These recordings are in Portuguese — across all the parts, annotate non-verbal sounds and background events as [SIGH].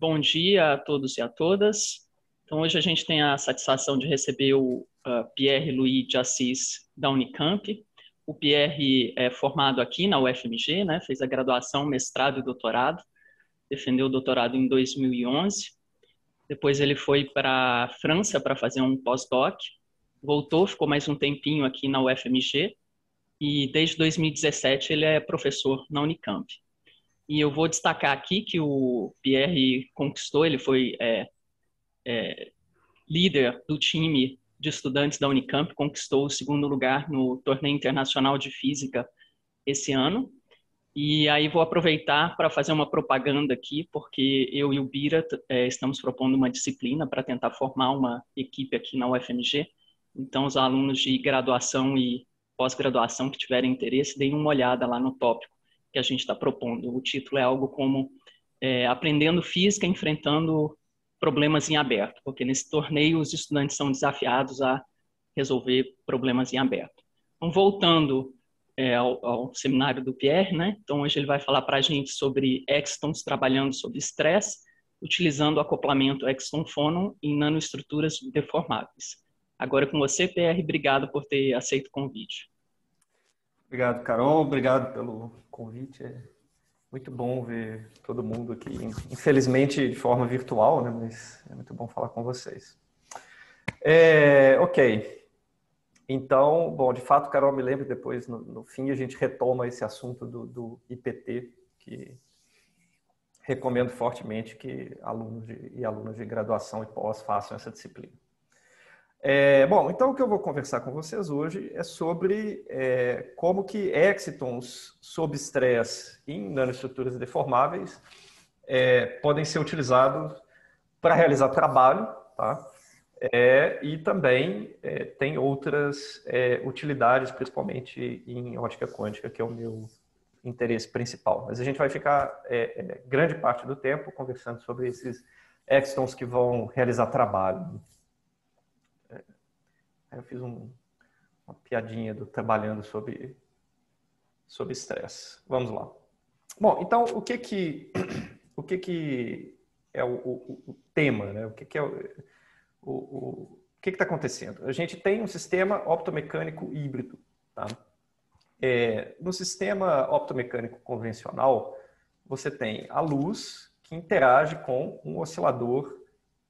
bom dia a todos e a todas. Então, hoje a gente tem a satisfação de receber o uh, Pierre Louis de Assis, da Unicamp. O Pierre é formado aqui na UFMG, né? fez a graduação, mestrado e doutorado, defendeu o doutorado em 2011. Depois ele foi para a França para fazer um pós-doc, voltou, ficou mais um tempinho aqui na UFMG e desde 2017 ele é professor na Unicamp. E eu vou destacar aqui que o Pierre conquistou, ele foi é, é, líder do time de estudantes da Unicamp, conquistou o segundo lugar no torneio internacional de física esse ano. E aí vou aproveitar para fazer uma propaganda aqui, porque eu e o Bira é, estamos propondo uma disciplina para tentar formar uma equipe aqui na UFMG. Então, os alunos de graduação e pós-graduação que tiverem interesse, deem uma olhada lá no tópico que a gente está propondo. O título é algo como é, Aprendendo Física Enfrentando Problemas em Aberto, porque nesse torneio os estudantes são desafiados a resolver problemas em aberto. Então, voltando é, ao, ao, seminário do Pierre, né? Então, hoje ele vai falar para a gente sobre extons trabalhando sob estresse, utilizando o acoplamento exton-phonon em nanoestruturas deformáveis. Agora com você, Pierre, obrigado por ter aceito o convite. Obrigado, Carol. Obrigado pelo convite. É muito bom ver todo mundo aqui, infelizmente de forma virtual, né? Mas é muito bom falar com vocês. É, ok. Então, bom, de fato, Carol, me lembro depois, no, no fim, a gente retoma esse assunto do, do IPT, que recomendo fortemente que alunos de, e alunas de graduação e pós façam essa disciplina. É, bom, então o que eu vou conversar com vocês hoje é sobre é, como que excitons sob estresse em nanoestruturas deformáveis é, podem ser utilizados para realizar trabalho, tá? É, e também é, tem outras é, utilidades, principalmente em ótica quântica, que é o meu interesse principal. Mas a gente vai ficar grande parte do tempo conversando sobre esses excitons que vão realizar trabalho. Aí eu fiz um, uma piadinha do trabalhando sobre sobre estresse. Vamos lá. Bom, então o que que [CLEARS THROAT] o que que é o, o, o tema, né? O que que é o, o, o que está acontecendo? A gente tem um sistema optomecânico híbrido, tá? É, no sistema optomecânico convencional, você tem a luz que interage com um oscilador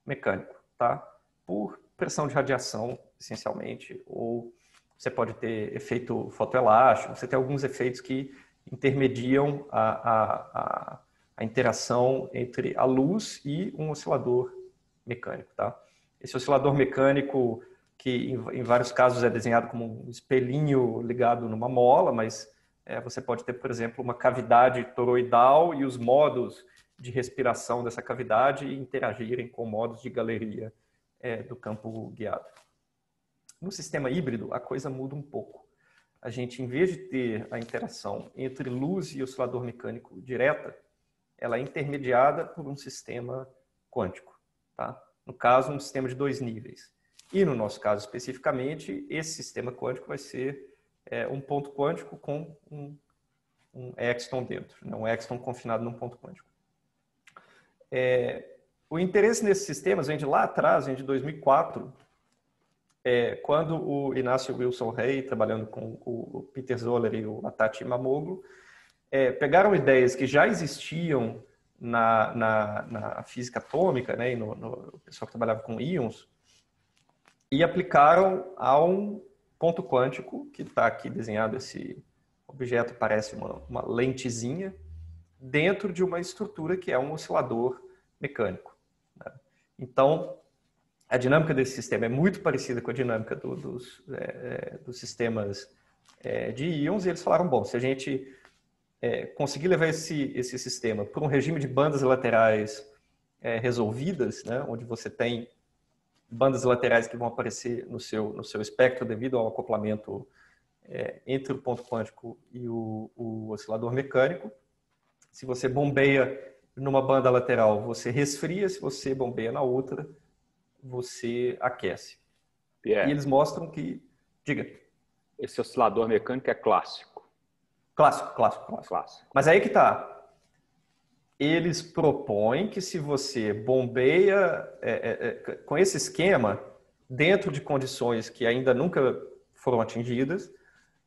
mecânico, tá? Por pressão de radiação essencialmente, ou você pode ter efeito fotoelástico, você tem alguns efeitos que intermediam a, a, a, a interação entre a luz e um oscilador mecânico. Tá? Esse oscilador mecânico, que em, vários casos é desenhado como um espelhinho ligado numa mola, mas é, você pode ter, por exemplo, uma cavidade toroidal e os modos de respiração dessa cavidade interagirem com modos de galeria é, do campo guiado. No sistema híbrido, a coisa muda um pouco. A gente, em vez de ter a interação entre luz e oscilador mecânico direta, ela é intermediada por um sistema quântico. Tá? No caso, um sistema de dois níveis. E no nosso caso especificamente, esse sistema quântico vai ser é, um ponto quântico com um, um exton dentro, né? um exton confinado num ponto quântico. É, o interesse nesses sistemas vem de lá atrás, vem de 2004, é, quando o Inácio Wilson Rey, trabalhando com o Peter Zoller e o Atati Mamoglu, é, pegaram ideias que já existiam na, na, na física atômica, né, no, no pessoal que trabalhava com íons, e aplicaram a um ponto quântico, que está aqui desenhado, esse objeto parece uma, uma lentezinha, dentro de uma estrutura que é um oscilador mecânico. Né? Então, a dinâmica desse sistema é muito parecida com a dinâmica do, dos, é, é, dos sistemas é, de íons, e eles falaram, bom, se a gente é, conseguir levar esse, esse sistema para um regime de bandas laterais é, resolvidas, né, onde você tem bandas laterais que vão aparecer no seu, no seu espectro devido ao acoplamento é, entre o ponto quântico e o, o oscilador mecânico, se você bombeia numa banda lateral, você resfria, se você bombeia na outra, você aquece. Yeah. E eles mostram que. Diga. Esse oscilador mecânico é clássico. Clássico, clássico, clássico. clássico. Mas aí que tá. eles propõem que se você bombeia é, é, é, com esse esquema, dentro de condições que ainda nunca foram atingidas,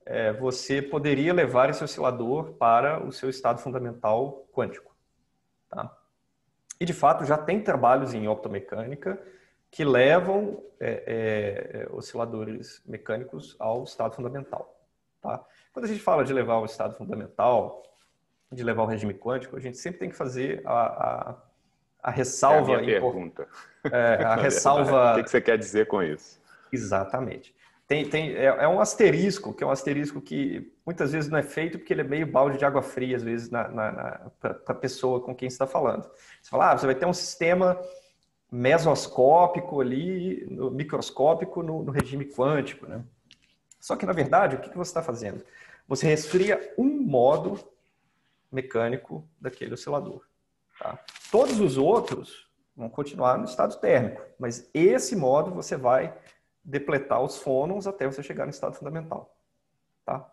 é, você poderia levar esse oscilador para o seu estado fundamental quântico. Tá? E, de fato, já tem trabalhos em optomecânica que levam é, é, osciladores mecânicos ao estado fundamental. Tá? Quando a gente fala de levar ao estado fundamental, de levar o regime quântico, a gente sempre tem que fazer a, a, a ressalva. É a minha pergunta. É, a [LAUGHS] ressalva. o que você quer dizer com isso? Exatamente. Tem, tem, é, é, um asterisco, que é um asterisco que muitas vezes não é feito porque ele é meio balde de água fria, às vezes, na, na, na para a pessoa com quem você está falando. Você fala, ah, você vai ter um sistema mesoscópico ali, no, microscópico no, no, regime quântico, né? Só que, na verdade, o que, que você está fazendo? Você resfria um modo mecânico daquele oscilador. Tá? Todos os outros vão continuar no estado térmico, mas esse modo você vai depletar os fônons até você chegar no estado fundamental. Tá?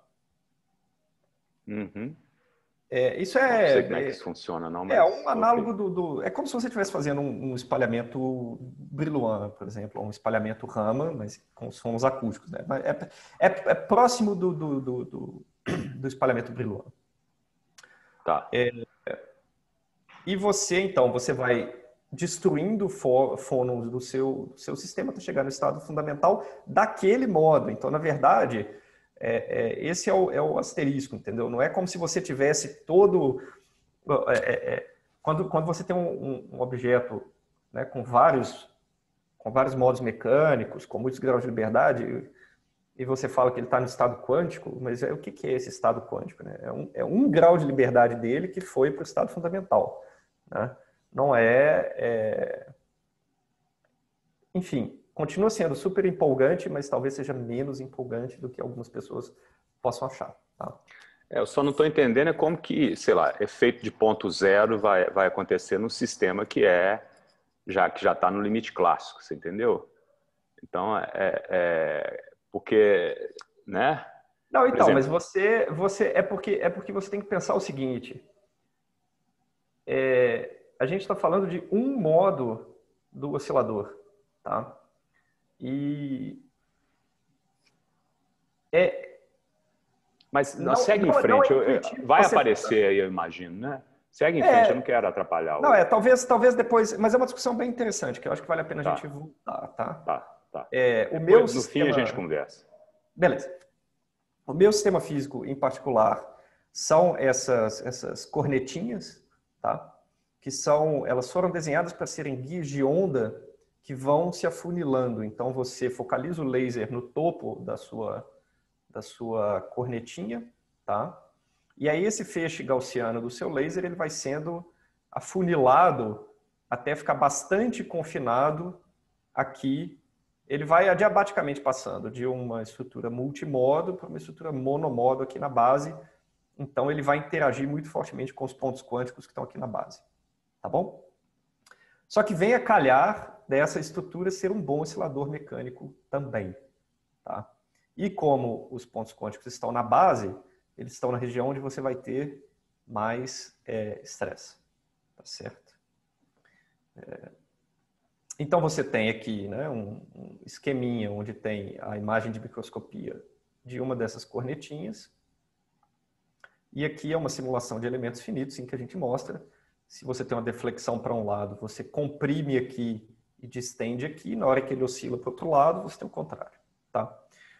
Uhum. É, isso é. Não sei como é que isso funciona, não. Mas... É um análogo do, do, É como se você estivesse fazendo um, um, espalhamento Brillouin, por exemplo, ou um espalhamento Raman, mas com sons acústicos. Né? É, é, é próximo do, do, do, do espalhamento Brillouin. Tá. É, e você, então, você vai destruindo fônons do seu, seu sistema até chegar no estado fundamental daquele modo. Então, na verdade, é, é, esse é o, é o, asterisco, entendeu? Não é como se você tivesse todo... É, é, é, quando, quando você tem um, um objeto né, com, vários, com vários modos mecânicos, com muitos graus de liberdade, e você fala que ele está no estado quântico, mas é, o que, que é esse estado quântico? Né? É, um, é um grau de liberdade dele que foi para o estado fundamental. Né? Não é, Enfim, continua sendo super empolgante, mas talvez seja menos empolgante do que algumas pessoas possam achar. Tá? É, eu só não estou entendendo é como que, sei lá, efeito de ponto zero vai, vai acontecer no sistema que é já que já está no limite clássico, você entendeu? Então, é, é porque, né? Não, então, exemplo, mas você, você é porque é porque você tem que pensar o seguinte: é, a gente está falando de um modo do oscilador, tá? E é mas não, segue não, em frente, é vai aparecer aí, eu imagino, né? Segue em é, frente, eu não quero atrapalhar. Não, é, talvez, talvez depois, mas é uma discussão bem interessante, que eu acho que vale a pena tá. a gente voltar, tá? Tá. Tá. É, o meu no sistema... fim a gente conversa. Beleza. O meu sistema físico, em particular, são essas, essas cornetinhas, tá? Que são, elas foram desenhadas para serem guias de onda que vão se afunilando. Então você focaliza o laser no topo da sua da sua cornetinha, tá? E aí esse feixe gaussiano do seu laser ele vai sendo afunilado até ficar bastante confinado aqui ele vai adiabaticamente passando de uma estrutura multimodo para uma estrutura monomodo aqui na base. Então, ele vai interagir muito fortemente com os pontos quânticos que estão aqui na base. Tá bom? Só que vem a calhar dessa estrutura ser um bom oscilador mecânico também. Tá? E como os pontos quânticos estão na base, eles estão na região onde você vai ter mais é, estresse. É, tá certo? É, então você tem aqui né, um, um esqueminha onde tem a imagem de microscopia de uma dessas cornetinhas. E aqui é uma simulação de elementos finitos em que a gente mostra se você tem uma deflexão para um lado, você comprime aqui e distende aqui, na hora que ele oscila para o outro lado, você tem o contrário. Tá?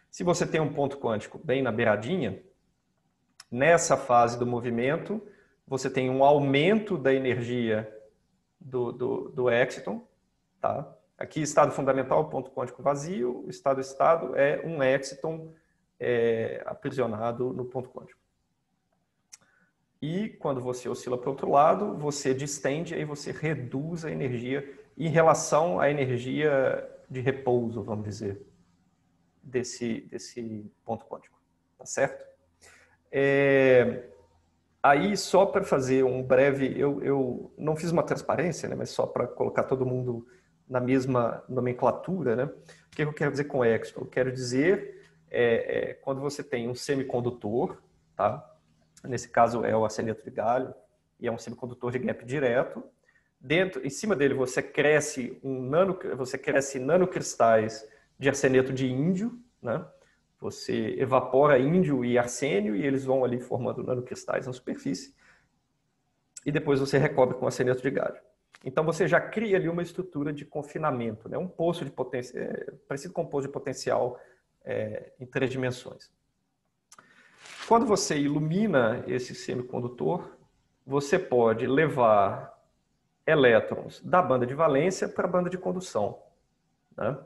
Se você tem um ponto quântico bem na beiradinha, nessa fase do movimento, você tem um aumento da energia do, do, do exciton, Tá? Aqui, estado fundamental, ponto quântico vazio. Estado-estado é um exciton é, aprisionado no ponto quântico. E quando você oscila para o outro lado, você distende e você reduz a energia em relação à energia de repouso, vamos dizer, desse, desse ponto quântico. Tá certo? É, aí, só para fazer um breve, eu, eu não fiz uma transparência, né, mas só para colocar todo mundo na mesma nomenclatura, né? O que eu quero dizer com extra? Eu quero dizer é, é, quando você tem um semicondutor, tá? Nesse caso é o arsênio de galho, e é um semicondutor de gap direto. Dentro, em cima dele você cresce um nano, você cresce nanocristais de arseneto de índio, né? Você evapora índio e arsênio e eles vão ali formando nanocristais na superfície. E depois você recobre com arseneto de gálio. Então você já cria ali uma estrutura de confinamento, né? um poço de potencial, é, parecido com um poço de potencial é, em três dimensões. Quando você ilumina esse semicondutor, você pode levar elétrons da banda de valência para a banda de condução. Né?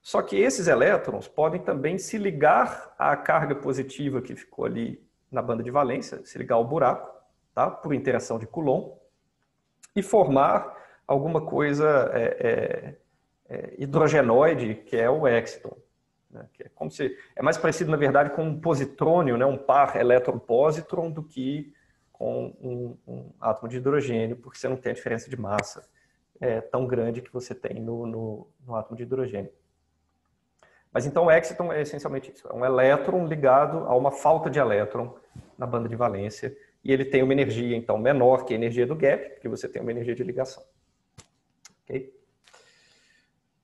Só que esses elétrons podem também se ligar à carga positiva que ficou ali na banda de valência, se ligar ao buraco, tá? por interação de Coulomb, e formar alguma coisa é, é, é, hidrogenoide, que é o exciton. Né? Que é, como se, é mais parecido, na verdade, com um positrônio, né? um par elétron-positron, do que com um, um, átomo de hidrogênio, porque você não tem a diferença de massa é, tão grande que você tem no, no, no átomo de hidrogênio. Mas então o exciton é essencialmente isso, é um elétron ligado a uma falta de elétron na banda de valência, e ele tem uma energia então menor que a energia do gap, porque você tem uma energia de ligação. Ok?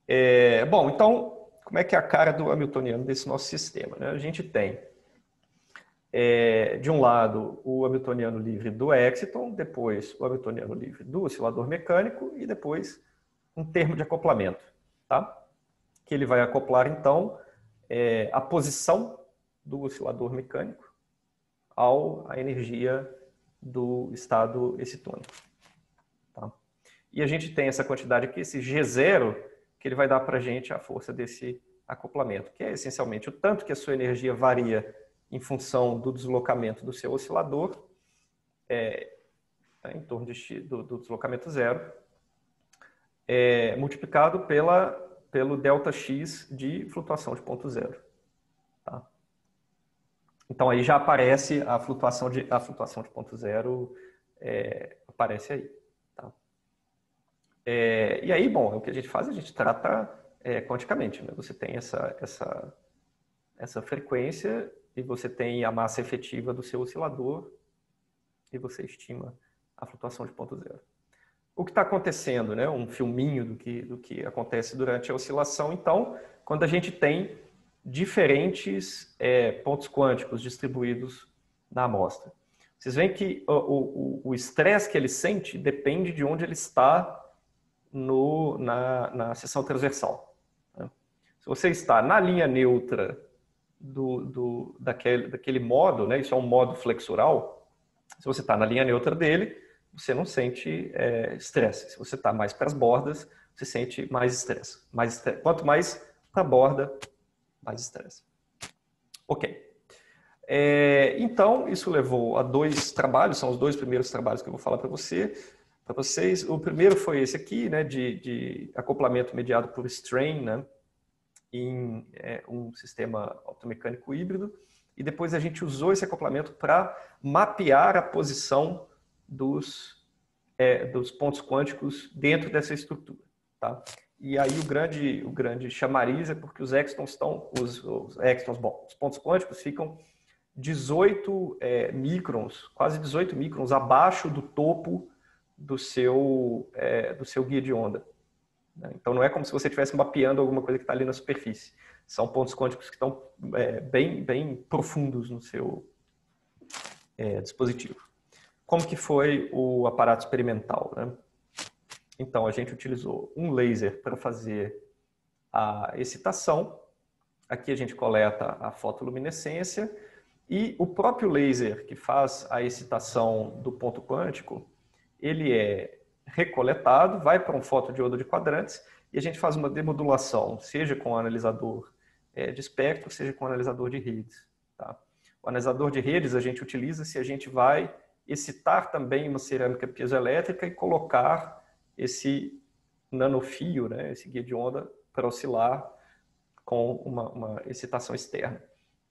É, bom, então, como é que é a cara do Hamiltoniano desse nosso sistema? Né? A gente tem, é, de um lado, o Hamiltoniano livre do exciton, depois o Hamiltoniano livre do oscilador mecânico e depois um termo de acoplamento, tá? que ele vai acoplar, então, é, a posição do oscilador mecânico ao a energia do estado excitônico. Tá? E a gente tem essa quantidade aqui, esse G0, que ele vai dar para a gente a força desse acoplamento, que é essencialmente o tanto que a sua energia varia em função do deslocamento do seu oscilador, é, tá, em torno de, do, do, deslocamento zero, é, multiplicado pela pelo ΔX de flutuação de ponto zero. Tá? Então aí já aparece a flutuação de, a flutuação de ponto zero, é, aparece aí. É, e aí, bom, o que a gente faz, a gente trata é, quanticamente. Né? Você tem essa, essa, essa frequência e você tem a massa efetiva do seu oscilador e você estima a flutuação de ponto zero o que está acontecendo, né? um filminho do que, do que acontece durante a oscilação. Então, quando a gente tem diferentes é, pontos quânticos distribuídos na amostra. Vocês veem que o estresse que ele sente depende de onde ele está no, na, na seção transversal. Né? Se você está na linha neutra do, do, daquele, daquele modo, né? isso é um modo flexural, se você está na linha neutra dele, você não sente é, estresse. Se você está mais para as bordas, você sente mais estresse. Mais. Quanto mais para a borda, mais estresse. Ok. É, então, isso levou a dois trabalhos, são os dois primeiros trabalhos que eu vou falar para você, para vocês. O primeiro foi esse aqui, né, de, de acoplamento mediado por strain, né, em é, um sistema automecânico híbrido. E depois a gente usou esse acoplamento para mapear a posição dos, é, dos pontos quânticos dentro dessa estrutura. Tá? E aí o grande, o grande chamariz é porque os extons estão, os, os extons, bom, os pontos quânticos ficam 18 é, microns, quase 18 microns abaixo do topo do seu, é, do seu guia de onda. Né? Então não é como se você estivesse mapeando alguma coisa que está ali na superfície. São pontos quânticos que estão é, bem, bem profundos no seu é, dispositivo. Como que foi o aparato experimental? Né? Então, a gente utilizou um laser para fazer a excitação. Aqui a gente coleta a fotoluminescência e o próprio laser que faz a excitação do ponto quântico, ele é recoletado, vai para um fotodiodo de quadrantes e a gente faz uma demodulação, seja com o analisador é, de espectro, seja com o analisador de redes. Tá? O analisador de redes a gente utiliza se a gente vai excitar também uma cerâmica piezoelétrica e colocar esse nanofio, né, esse guia de onda, para oscilar com uma, uma, excitação externa.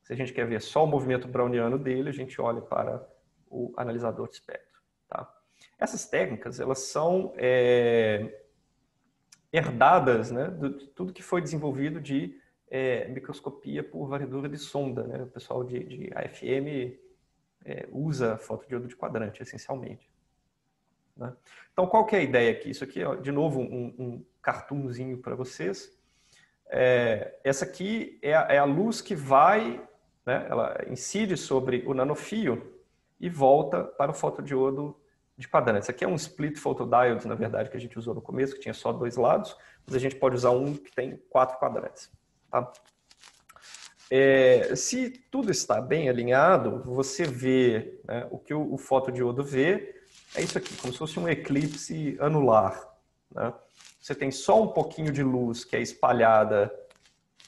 Se a gente quer ver só o movimento browniano dele, a gente olha para o analisador de espectro. Tá? Essas técnicas, elas são é, herdadas né, de tudo que foi desenvolvido de é, microscopia por varredura de sonda. Né? O pessoal de, de AFM é, usa fotodiodo de quadrante, essencialmente. Né? Então, qual que é a ideia aqui? Isso aqui é, de novo, um, um cartoonzinho para vocês. É, essa aqui é a, é a, luz que vai, né, ela incide sobre o nanofio e volta para o fotodiodo de quadrante. Esse aqui é um split photodiode, na verdade, que a gente usou no começo, que tinha só dois lados, mas a gente pode usar um que tem quatro quadrantes. Tá? É, se tudo está bem alinhado, você vê né, o que o, o fotodiodo vê, é isso aqui, como se fosse um eclipse anular. Né? Você tem só um pouquinho de luz que é espalhada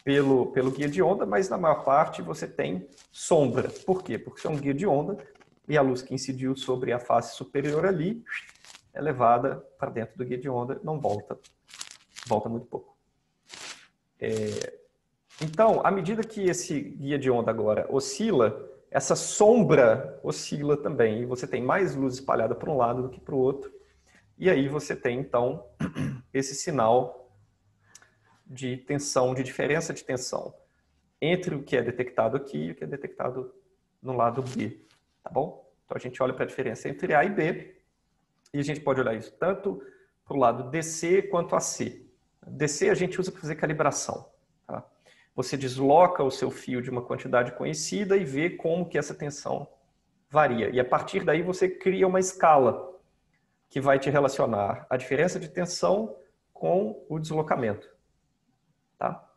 pelo, pelo guia de onda, mas na maior parte você tem sombra. Por quê? Porque você é um guia de onda e a luz que incidiu sobre a face superior ali é levada para dentro do guia de onda, não volta. Volta muito pouco. É, então, à medida que esse guia de onda agora oscila, essa sombra oscila também. E você tem mais luz espalhada para um lado do que para o outro. E aí você tem, então, [CLEARS THROAT] esse sinal de tensão, de diferença de tensão entre o que é detectado aqui e o que é detectado no lado B. Tá bom? Então a gente olha para a diferença entre A e B e a gente pode olhar isso tanto para o lado DC quanto AC. DC a gente usa para fazer calibração. Tá? você desloca o seu fio de uma quantidade conhecida e vê como que essa tensão varia. E a partir daí você cria uma escala que vai te relacionar a diferença de tensão com o deslocamento. Tá?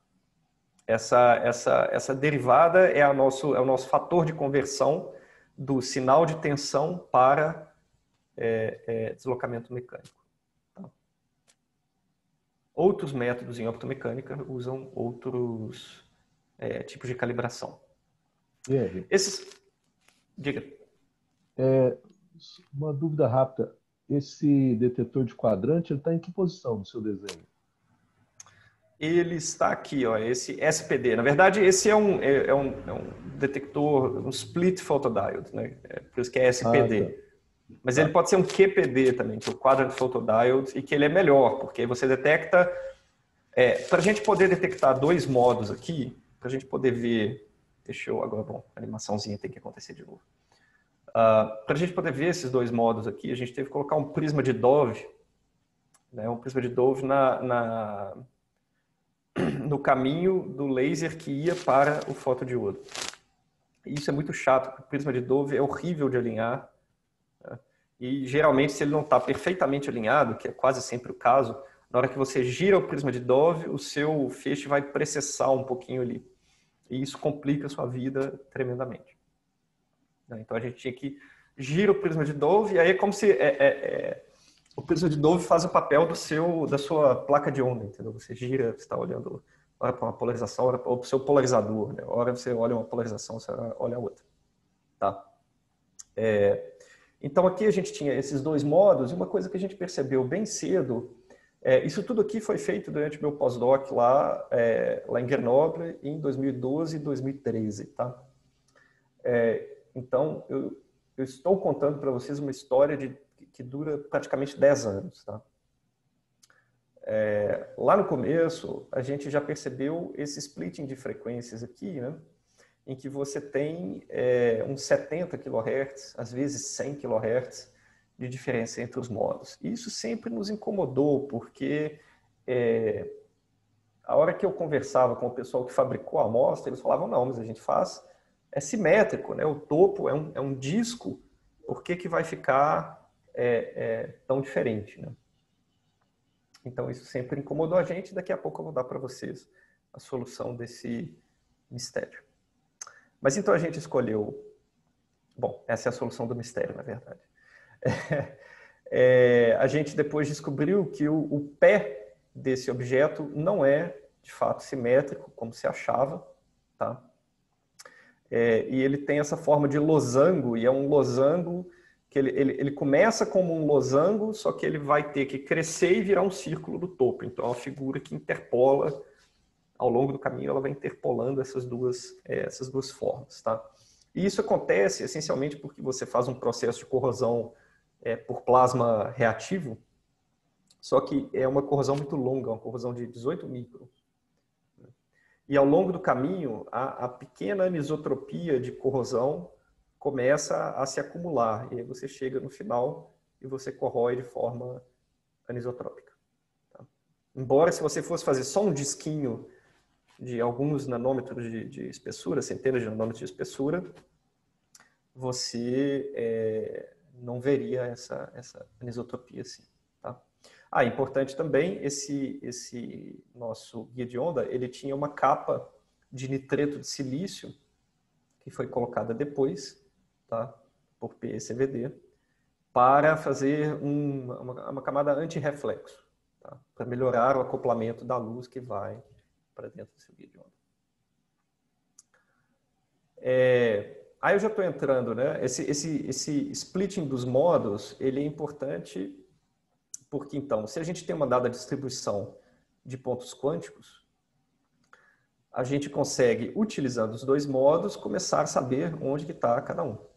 Essa, essa, essa derivada é, a nosso, é o nosso fator de conversão do sinal de tensão para é, é, deslocamento mecânico. Outros métodos em optomecânica usam outros é, tipos de calibração. E Esses. Diga. É, uma dúvida rápida. Esse detetor de quadrante está em que posição no seu desenho? Ele está aqui, ó, esse SPD. Na verdade, esse é um, é, é um, é um detector, um split photodiode, né? É, por isso que é SPD. Ah, tá. Mas tá. ele pode ser um QPD também, que é o Quadrant Photodiode, e que ele é melhor, porque você detecta... É, para a gente poder detectar dois modos aqui, para a gente poder ver... Deixa eu agora, bom, a animaçãozinha tem que acontecer de novo. Uh, ah, para a gente poder ver esses dois modos aqui, a gente teve que colocar um prisma de Dove, né, um prisma de Dove na, na, [CLEARS THROAT] no caminho do laser que ia para o fotodiodo. Isso é muito chato, o prisma de Dove é horrível de alinhar, e geralmente, se ele não está perfeitamente alinhado, que é quase sempre o caso, na hora que você gira o prisma de Dove, o seu feixe vai precessar um pouquinho ali. E isso complica a sua vida tremendamente. Né? Então a gente tinha que gira o prisma de Dove, e aí é como se é, é, é, o prisma de Dove faz o papel do seu, da sua placa de onda, entendeu? Você gira, você está olhando para uma polarização, hora para o seu polarizador, né? hora você olha uma polarização, você olha a outra. Tá? É, então aqui a gente tinha esses dois modos e uma coisa que a gente percebeu bem cedo, é, isso tudo aqui foi feito durante meu pós-doc lá, é, lá em Grenoble em 2012 e 2013, tá? É, então eu, eu, estou contando para vocês uma história de, que dura praticamente 10 anos, tá? É, lá no começo a gente já percebeu esse splitting de frequências aqui, né? em que você tem é, uns 70 kHz, às vezes 100 kHz de diferença entre os modos. E isso sempre nos incomodou, porque é, a hora que eu conversava com o pessoal que fabricou a amostra, eles falavam, não, mas a gente faz, é simétrico, né? o topo é um, é um disco, por que, que vai ficar é, é, tão diferente? Né? Então isso sempre incomodou a gente, daqui a pouco eu vou dar para vocês a solução desse mistério. Mas então a gente escolheu. Bom, essa é a solução do mistério, na verdade. [LAUGHS] É, a gente depois descobriu que o, o, pé desse objeto não é de fato simétrico, como se achava, tá? É, e ele tem essa forma de losango, e é um losango que ele, ele, ele, começa como um losango, só que ele vai ter que crescer e virar um círculo do topo. Então, é uma figura que interpola ao longo do caminho ela vai interpolando essas duas, é, essas duas formas. Tá? E isso acontece essencialmente porque você faz um processo de corrosão é, por plasma reativo, só que é uma corrosão muito longa, uma corrosão de 18 micro. E ao longo do caminho, a, a pequena anisotropia de corrosão começa a se acumular. E aí você chega no final e você corrói de forma anisotrópica. Tá? Embora, se você fosse fazer só um disquinho de alguns nanômetros de, de espessura, centenas de nanômetros de espessura, você é, não veria essa, essa anisotropia assim. Tá? Ah, importante também, esse, esse nosso guia de onda, ele tinha uma capa de nitreto de silício, que foi colocada depois, tá? por PECVD, para fazer um, uma, uma, camada anti-reflexo, tá? para melhorar o acoplamento da luz que vai para dentro do seu guia de onda. É, aí eu já estou entrando, né? Esse, esse, esse splitting dos modos, ele é importante porque, então, se a gente tem uma dada distribuição de pontos quânticos, a gente consegue, utilizando os dois modos, começar a saber onde está cada um.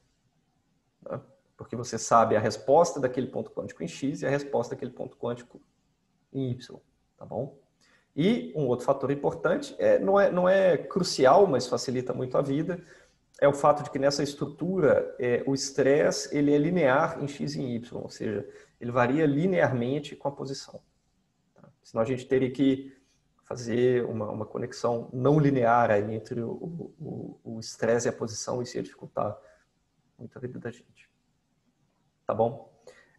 Né? Porque você sabe a resposta daquele ponto quântico em X e a resposta daquele ponto quântico em Y. Tá bom? E um outro fator importante, é, não, é, não é crucial, mas facilita muito a vida, é o fato de que nessa estrutura é, o estresse ele é linear em x e em y, ou seja, ele varia linearmente com a posição. Tá? Senão a gente teria que fazer uma, uma conexão não linear entre o estresse e a posição, e isso ia dificultar muito a vida da gente. Tá bom?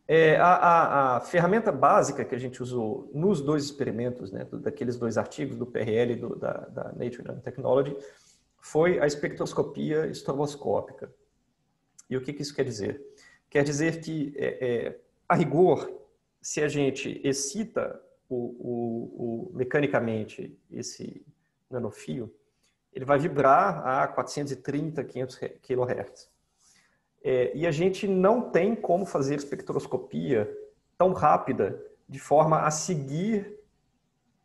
É, a, a, a, ferramenta básica que a gente usou nos dois experimentos, né, daqueles dois artigos do PRL e do, da, da Nature Nanotechnology, foi a espectroscopia estroboscópica. E o que, que isso quer dizer? Quer dizer que, é, é, a rigor, se a gente excita o, o, o, mecanicamente esse nanofio, ele vai vibrar a 430, 500 kHz. É, e a gente não tem como fazer espectroscopia tão rápida de forma a seguir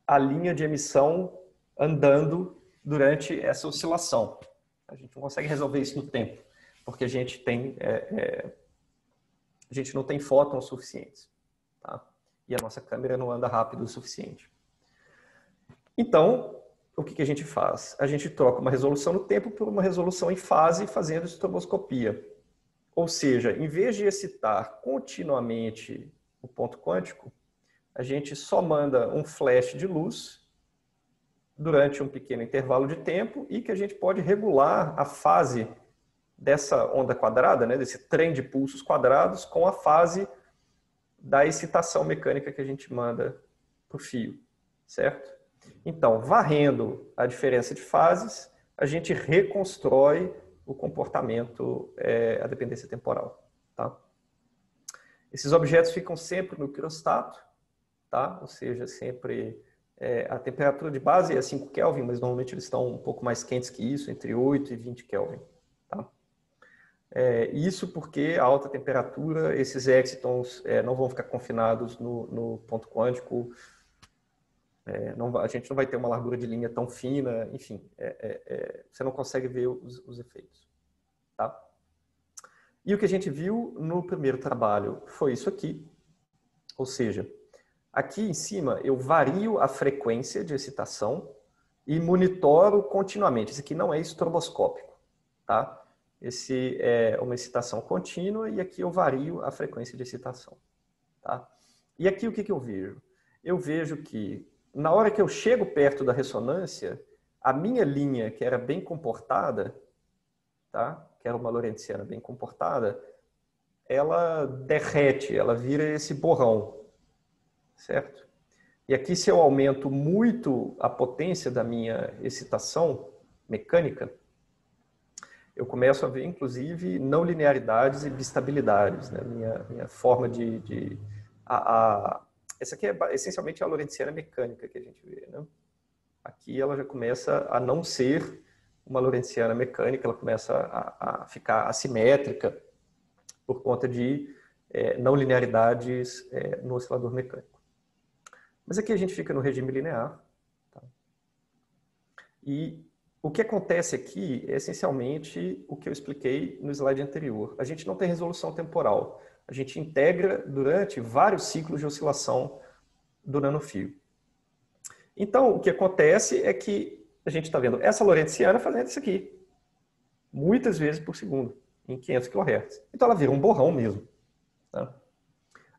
a linha de emissão andando durante essa oscilação. A gente não consegue resolver isso no tempo, porque a gente tem é, é, a gente não tem fótons suficientes, tá? E a nossa câmera não anda rápido o suficiente. Então, o que, que a gente faz? A gente troca uma resolução no tempo por uma resolução em fase, fazendo estroboscopia. Ou seja, em vez de excitar continuamente o ponto quântico, a gente só manda um flash de luz durante um pequeno intervalo de tempo e que a gente pode regular a fase dessa onda quadrada, né, desse trem de pulsos quadrados, com a fase da excitação mecânica que a gente manda para o fio, certo? Então, varrendo a diferença de fases, a gente reconstrói o comportamento, é, a dependência temporal, tá? Esses objetos ficam sempre no criosstato, tá? Ou seja, sempre é, a temperatura de base é 5 Kelvin, mas normalmente eles estão um pouco mais quentes que isso, entre 8 e 20 Kelvin. Tá? É, isso porque a alta temperatura, esses excitons é, não vão ficar confinados no, no ponto quântico, é, não, a gente não vai ter uma largura de linha tão fina, enfim, é, é, você não consegue ver os, os efeitos. Tá? E o que a gente viu no primeiro trabalho foi isso aqui, ou seja, Aqui em cima eu vario a frequência de excitação e monitoro continuamente. Isso aqui não é estroboscópico, tá? Esse é uma excitação contínua e aqui eu vario a frequência de excitação, tá? E aqui o que, que eu vejo? Eu vejo que na hora que eu chego perto da ressonância, a minha linha, que era bem comportada, tá? que era uma lorentziana bem comportada, ela derrete, ela vira esse borrão, certo? E aqui, se eu aumento muito a potência da minha excitação mecânica, eu começo a ver, inclusive, não linearidades e bistabilidades. Né? Minha, minha forma de... de a, a, essa aqui é essencialmente a lorentziana mecânica que a gente vê. Né? Aqui ela já começa a não ser uma lorentziana mecânica, ela começa a, a ficar assimétrica por conta de é, não linearidades é, no oscilador mecânico. Mas aqui a gente fica no regime linear. Tá? E o que acontece aqui é essencialmente o que eu expliquei no slide anterior. A gente não tem resolução temporal. A gente integra durante vários ciclos de oscilação do nanofio. Então, o que acontece é que a gente está vendo essa lorentziana fazendo isso aqui, muitas vezes por segundo, em 500 kHz. Então, ela vira um borrão mesmo. Tá?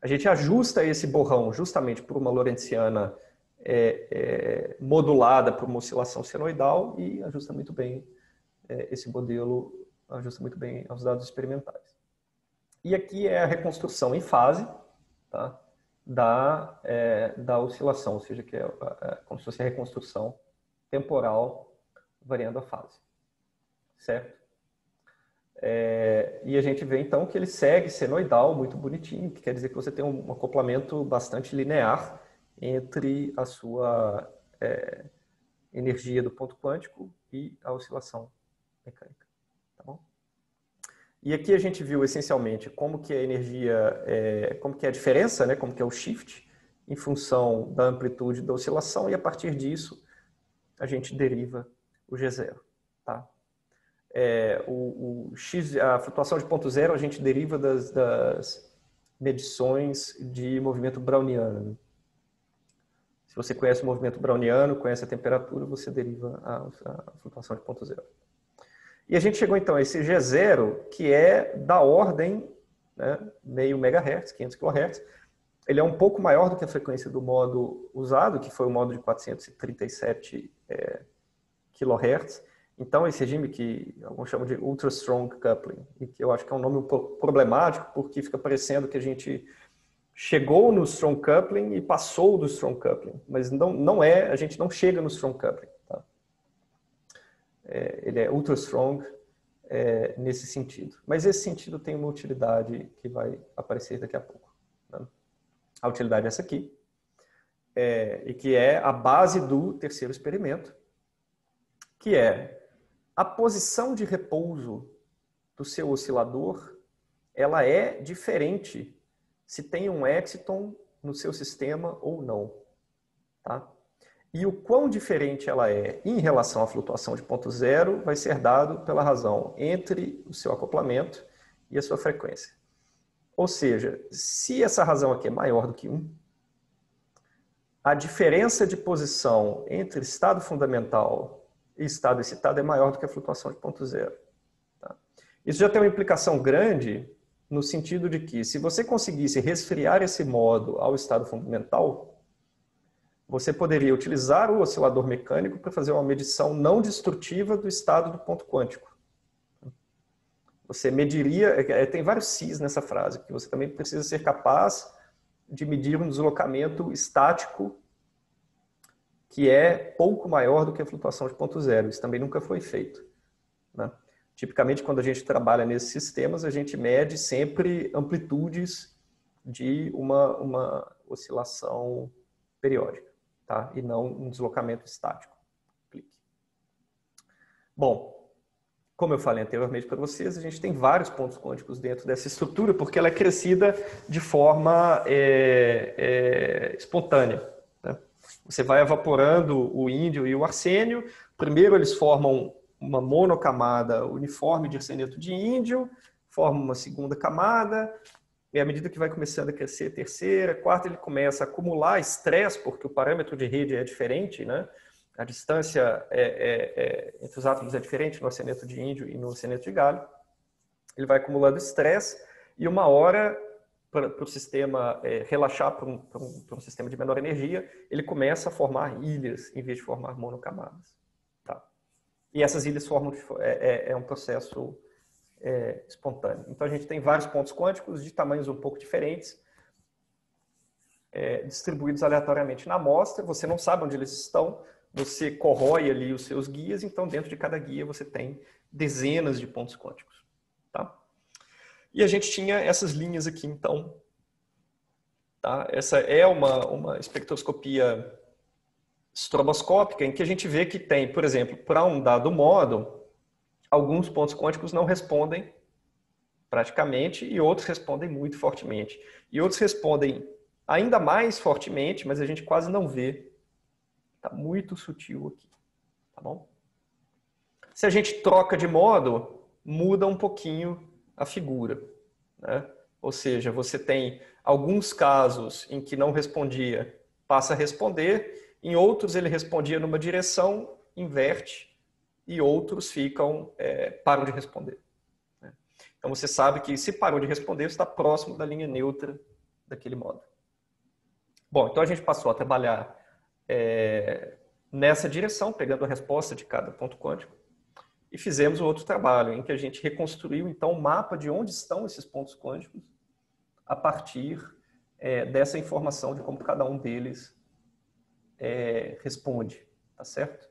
A gente ajusta esse borrão justamente por uma lorentziana é, é, modulada por uma oscilação senoidal e ajusta muito bem é, esse modelo, ajusta muito bem aos dados experimentais. E aqui é a reconstrução em fase tá, da, é, da oscilação, ou seja, que é, é, como se fosse a reconstrução temporal variando a fase. Certo? É, e a gente vê então que ele segue senoidal, muito bonitinho, que quer dizer que você tem um acoplamento bastante linear entre a sua é, energia do ponto quântico e a oscilação mecânica. E aqui a gente viu essencialmente como que a energia, é, como que é a diferença, né, como que é o shift em função da amplitude da oscilação e a partir disso a gente deriva o G0. Tá? É, o, o, X, a flutuação de ponto zero a gente deriva das, das medições de movimento browniano. Se você conhece o movimento browniano, conhece a temperatura, você deriva a, a flutuação de ponto zero. E a gente chegou então a esse G0, que é da ordem né, meio megahertz, 500 kHz. Ele é um pouco maior do que a frequência do modo usado, que foi o modo de 437 é, kHz. Então, esse regime que alguns chamam de Ultra Strong Coupling, e que eu acho que é um nome um pouco problemático, porque fica parecendo que a gente chegou no Strong Coupling e passou do Strong Coupling, mas não, não é, a gente não chega no Strong Coupling. É, ele é Ultra Strong é, nesse sentido. Mas esse sentido tem uma utilidade que vai aparecer daqui a pouco. Né? A utilidade é essa aqui, é, e que é a base do terceiro experimento, que é a posição de repouso do seu oscilador, ela é diferente se tem um exciton no seu sistema ou não. Tá? E o quão diferente ela é em relação à flutuação de ponto zero vai ser dado pela razão entre o seu acoplamento e a sua frequência. Ou seja, se essa razão aqui é maior do que 1, a diferença de posição entre estado fundamental e estado excitado é maior do que a flutuação de ponto zero. Tá? Isso já tem uma implicação grande no sentido de que, se você conseguisse resfriar esse modo ao estado fundamental, você poderia utilizar o oscilador mecânico para fazer uma medição não destrutiva do estado do ponto quântico. Você mediria, é, é, tem vários Cs nessa frase, que você também precisa ser capaz de medir um deslocamento estático que é pouco maior do que a flutuação de ponto zero. Isso também nunca foi feito. Né? Tipicamente, quando a gente trabalha nesses sistemas, a gente mede sempre amplitudes de uma, uma oscilação periódica, tá? e não um deslocamento estático. Clique. Bom, como eu falei anteriormente para vocês, a gente tem vários pontos quânticos dentro dessa estrutura, porque ela é crescida de forma é, é, espontânea. Você vai evaporando o índio e o arsênio. Primeiro eles formam uma monocamada uniforme de arseneto de índio, formam uma segunda camada, e à medida que vai começando a crescer terceira, quarta, ele começa a acumular estresse, porque o parâmetro de rede é diferente, né? A distância é, é, é, entre os átomos é diferente no arseneto de índio e no arseneto de galho. Ele vai acumulando estresse e uma hora para o sistema é, relaxar para um, um, um, sistema de menor energia, ele começa a formar ilhas em vez de formar monocamadas. Tá? E essas ilhas formam é, é, é um processo é, espontâneo. Então a gente tem vários pontos quânticos de tamanhos um pouco diferentes, é, distribuídos aleatoriamente na amostra. Você não sabe onde eles estão, você corrói ali os seus guias, então dentro de cada guia você tem dezenas de pontos quânticos. Tá? E a gente tinha essas linhas aqui, então. Tá? Essa é uma, uma espectroscopia estroboscópica em que a gente vê que tem, por exemplo, para um dado modo, alguns pontos quânticos não respondem praticamente e outros respondem muito fortemente. E outros respondem ainda mais fortemente, mas a gente quase não vê. Está muito sutil aqui. Tá bom? Se a gente troca de modo, muda um pouquinho a figura. Né? Ou seja, você tem alguns casos em que não respondia, passa a responder, em outros ele respondia numa direção, inverte, e outros ficam, é, param de responder. Né? Então você sabe que se parou de responder, está próximo da linha neutra daquele modo. Bom, então a gente passou a trabalhar é, nessa direção, pegando a resposta de cada ponto quântico, e fizemos um outro trabalho em que a gente reconstruiu então o mapa de onde estão esses pontos quânticos a partir é, dessa informação de como cada um deles é, responde, tá certo?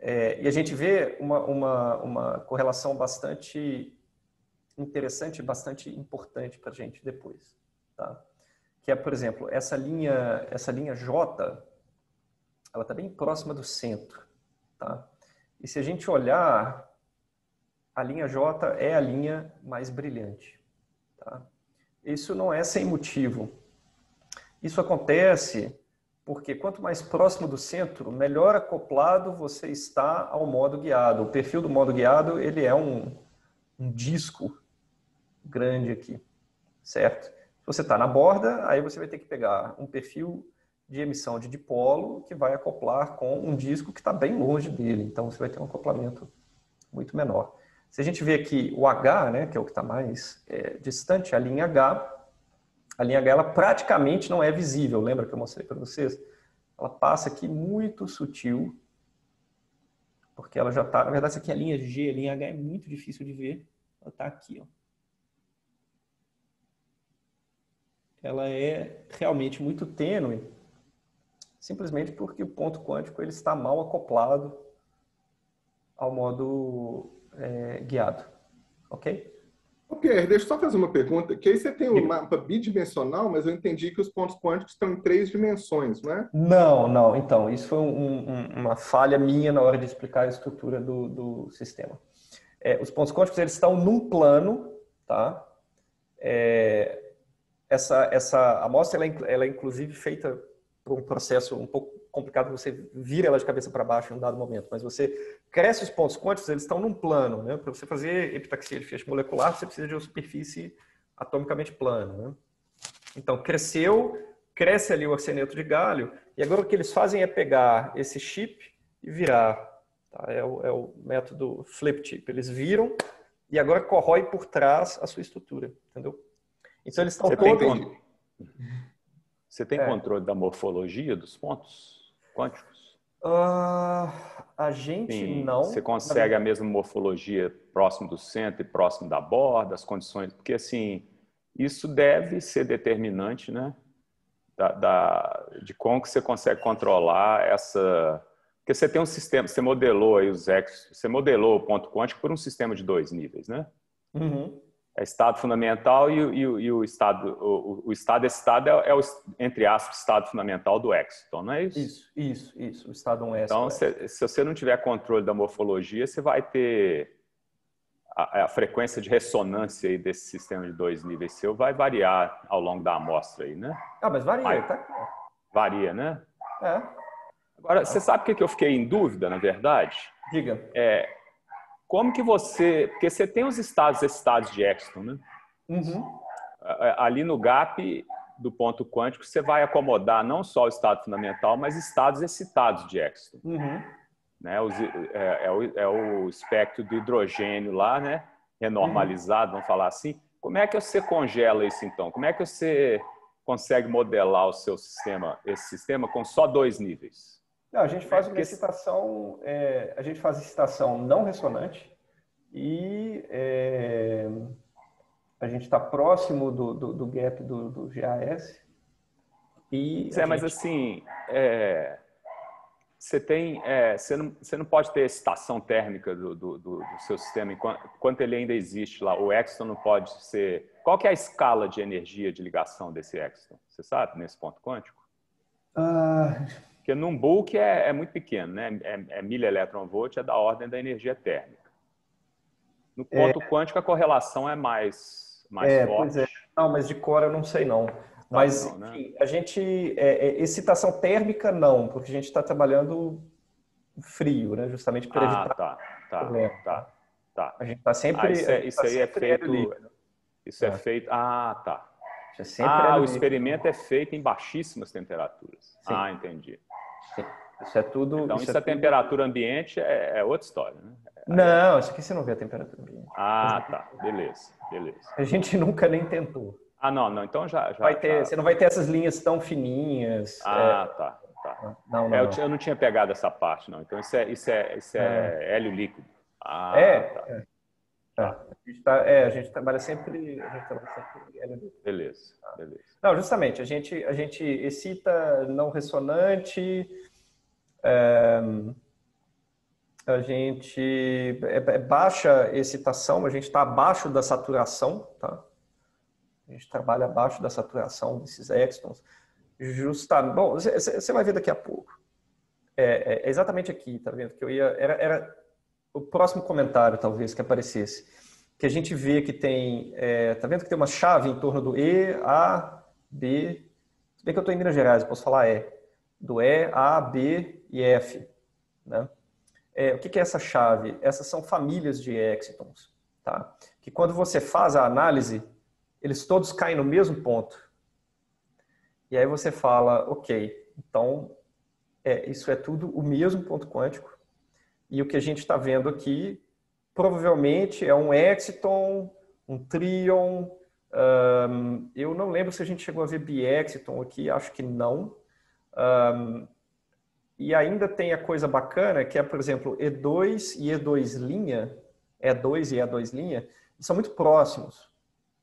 É, e a gente vê uma, uma, uma correlação bastante interessante, bastante importante para a gente depois, tá? Que é, por exemplo, essa linha, essa linha J, ela está bem próxima do centro, tá? E se a gente olhar, a linha J é a linha mais brilhante, tá? Isso não é sem motivo. Isso acontece porque quanto mais próximo do centro, melhor acoplado você está ao modo guiado. O perfil do modo guiado, ele é um, um disco grande aqui, certo? Se você está na borda, aí você vai ter que pegar um perfil de emissão de dipolo que vai acoplar com um disco que está bem longe dele. Então, você vai ter um acoplamento muito menor. Se a gente vê aqui o H, né, que é o que está mais é, distante, a linha H, a linha H ela praticamente não é visível. Lembra que eu mostrei para vocês? Ela passa aqui muito sutil, porque ela já está... Na verdade, essa aqui é a linha G, a linha H é muito difícil de ver. Ela está aqui, ó. Ela é realmente muito tênue, simplesmente porque o ponto quântico ele está mal acoplado ao modo é, guiado. Ok? Pierre, deixa eu só fazer uma pergunta. Que aí você tem o um mapa bidimensional, mas eu entendi que os pontos quânticos estão em três dimensões, não é? Não, não. Então, isso foi um, um, uma falha minha na hora de explicar a estrutura do, do sistema. É, os pontos quânticos eles estão num plano, tá? É, essa, essa amostra, ela, é ela é inclusive feita por um processo um pouco complicado, você vira ela de cabeça para baixo em um dado momento, mas você cresce os pontos quânticos, eles estão num plano. Né? Para você fazer epitaxia de feixe molecular, você precisa de uma superfície atomicamente plana. Né? Então, cresceu, cresce ali o arseneto de galho, e agora o que eles fazem é pegar esse chip e virar. Tá? É, o, é o método flip chip. Eles viram e agora corrói por trás a sua estrutura, entendeu? Então eles estão todos... Você tem é. controle da morfologia dos pontos quânticos? Uh, a gente Sim, não. Você consegue a mesma morfologia próximo do centro e próximo da borda, as condições. Porque, assim, isso deve ser determinante, né? Da, da, de como que você consegue controlar essa. Porque você tem um sistema, você modelou aí os X, você modelou o ponto quântico por um sistema de dois níveis, né? Uhum é estado fundamental e, e, e o estado o, o, estado esse estado é, é, o entre aspas estado fundamental do exton, não é isso? Isso, isso, isso, o estado 1 é Então, se, se, você não tiver controle da morfologia, você vai ter a, a, frequência de ressonância aí desse sistema de dois níveis seu vai variar ao longo da amostra aí, né? Ah, mas varia, vai, tá? Varia, né? É. Agora, você sabe o que eu fiquei em dúvida, na verdade? Diga. É, como que você. Porque você tem os estados estados de Exton, né? Uhum. Ali no GAP do ponto quântico, você vai acomodar não só o estado fundamental, mas estados excitados de Exton. Uhum. Né? É, é, o, é, o, espectro do hidrogênio lá, né? Renormalizado, vamos falar assim. Como é que você congela isso então? Como é que você consegue modelar o seu sistema, esse sistema com só dois níveis? Não, a gente faz uma excitação, é, a gente faz excitação não ressonante e é, a gente está próximo do, do, do, gap do, do GAS. E é, mas assim, é, você tem, é, você, não, você não pode ter excitação térmica do, do, do, seu sistema enquanto, enquanto, ele ainda existe lá. O Exton não pode ser. Qual que é a escala de energia de ligação desse Exton? Você sabe nesse ponto quântico? Ah, porque num bulk é, é muito pequeno, né? É, é milha eletronvolt, é da ordem da energia térmica. No ponto é, quântico, a correlação é mais, mais é, forte. Pois é. Não, mas de cor eu não sei não. Mas, não, né? enfim, a gente... É, é, excitação térmica, não, porque a gente está trabalhando frio, né? Justamente para ah, evitar tá, tá, problema. Tá, tá. A gente está sempre... Ah, isso, é, isso tá aí é feito... Isso é. é feito... Ah, tá. ah, o experimento é feito em baixíssimas temperaturas. Sim. Ah, entendi. Isso é tudo. Então, isso, isso é, é temperatura ambiente é, é, outra história, né? Não, isso aqui você não vê a temperatura ambiente. Ah, tá. Beleza, beleza. A gente nunca nem tentou. Ah, não, não. Então já. já vai ter, já... Você não vai ter essas linhas tão fininhas. Ah, é... tá. tá. Não, não, é, não. Eu, não tinha pegado essa parte, não. Então isso é, isso é, isso é, é. hélio líquido. Ah, é. Tá. Tá. A, gente tá, é, a gente trabalha sempre. A gente trabalha sempre. Beleza, beleza. Não, justamente, a gente, a gente excita não ressonante. É, a gente é, é baixa excitação, a gente está abaixo da saturação, tá? A gente trabalha abaixo da saturação desses extons. Justamente. Bom, você vai ver daqui a pouco. É, é, exatamente aqui, tá vendo? Que eu ia. Era, era o próximo comentário, talvez, que aparecesse. Que a gente vê que tem. É, tá vendo que tem uma chave em torno do E, A, B. Se bem que eu estou em Minas Gerais, posso falar E. Do E, A, B e F. Né? É, o que, que é essa chave? Essas são famílias de excitons. Tá? Que quando você faz a análise, eles todos caem no mesmo ponto. E aí você fala, ok, então é, isso é tudo o mesmo ponto quântico. E o que a gente está vendo aqui provavelmente é um exciton, um trion. Um, eu não lembro se a gente chegou a ver biexciton aqui, acho que não. Um, e ainda tem a coisa bacana que é, por exemplo, E2 e E2 linha, E2 e E2 linha, são muito próximos,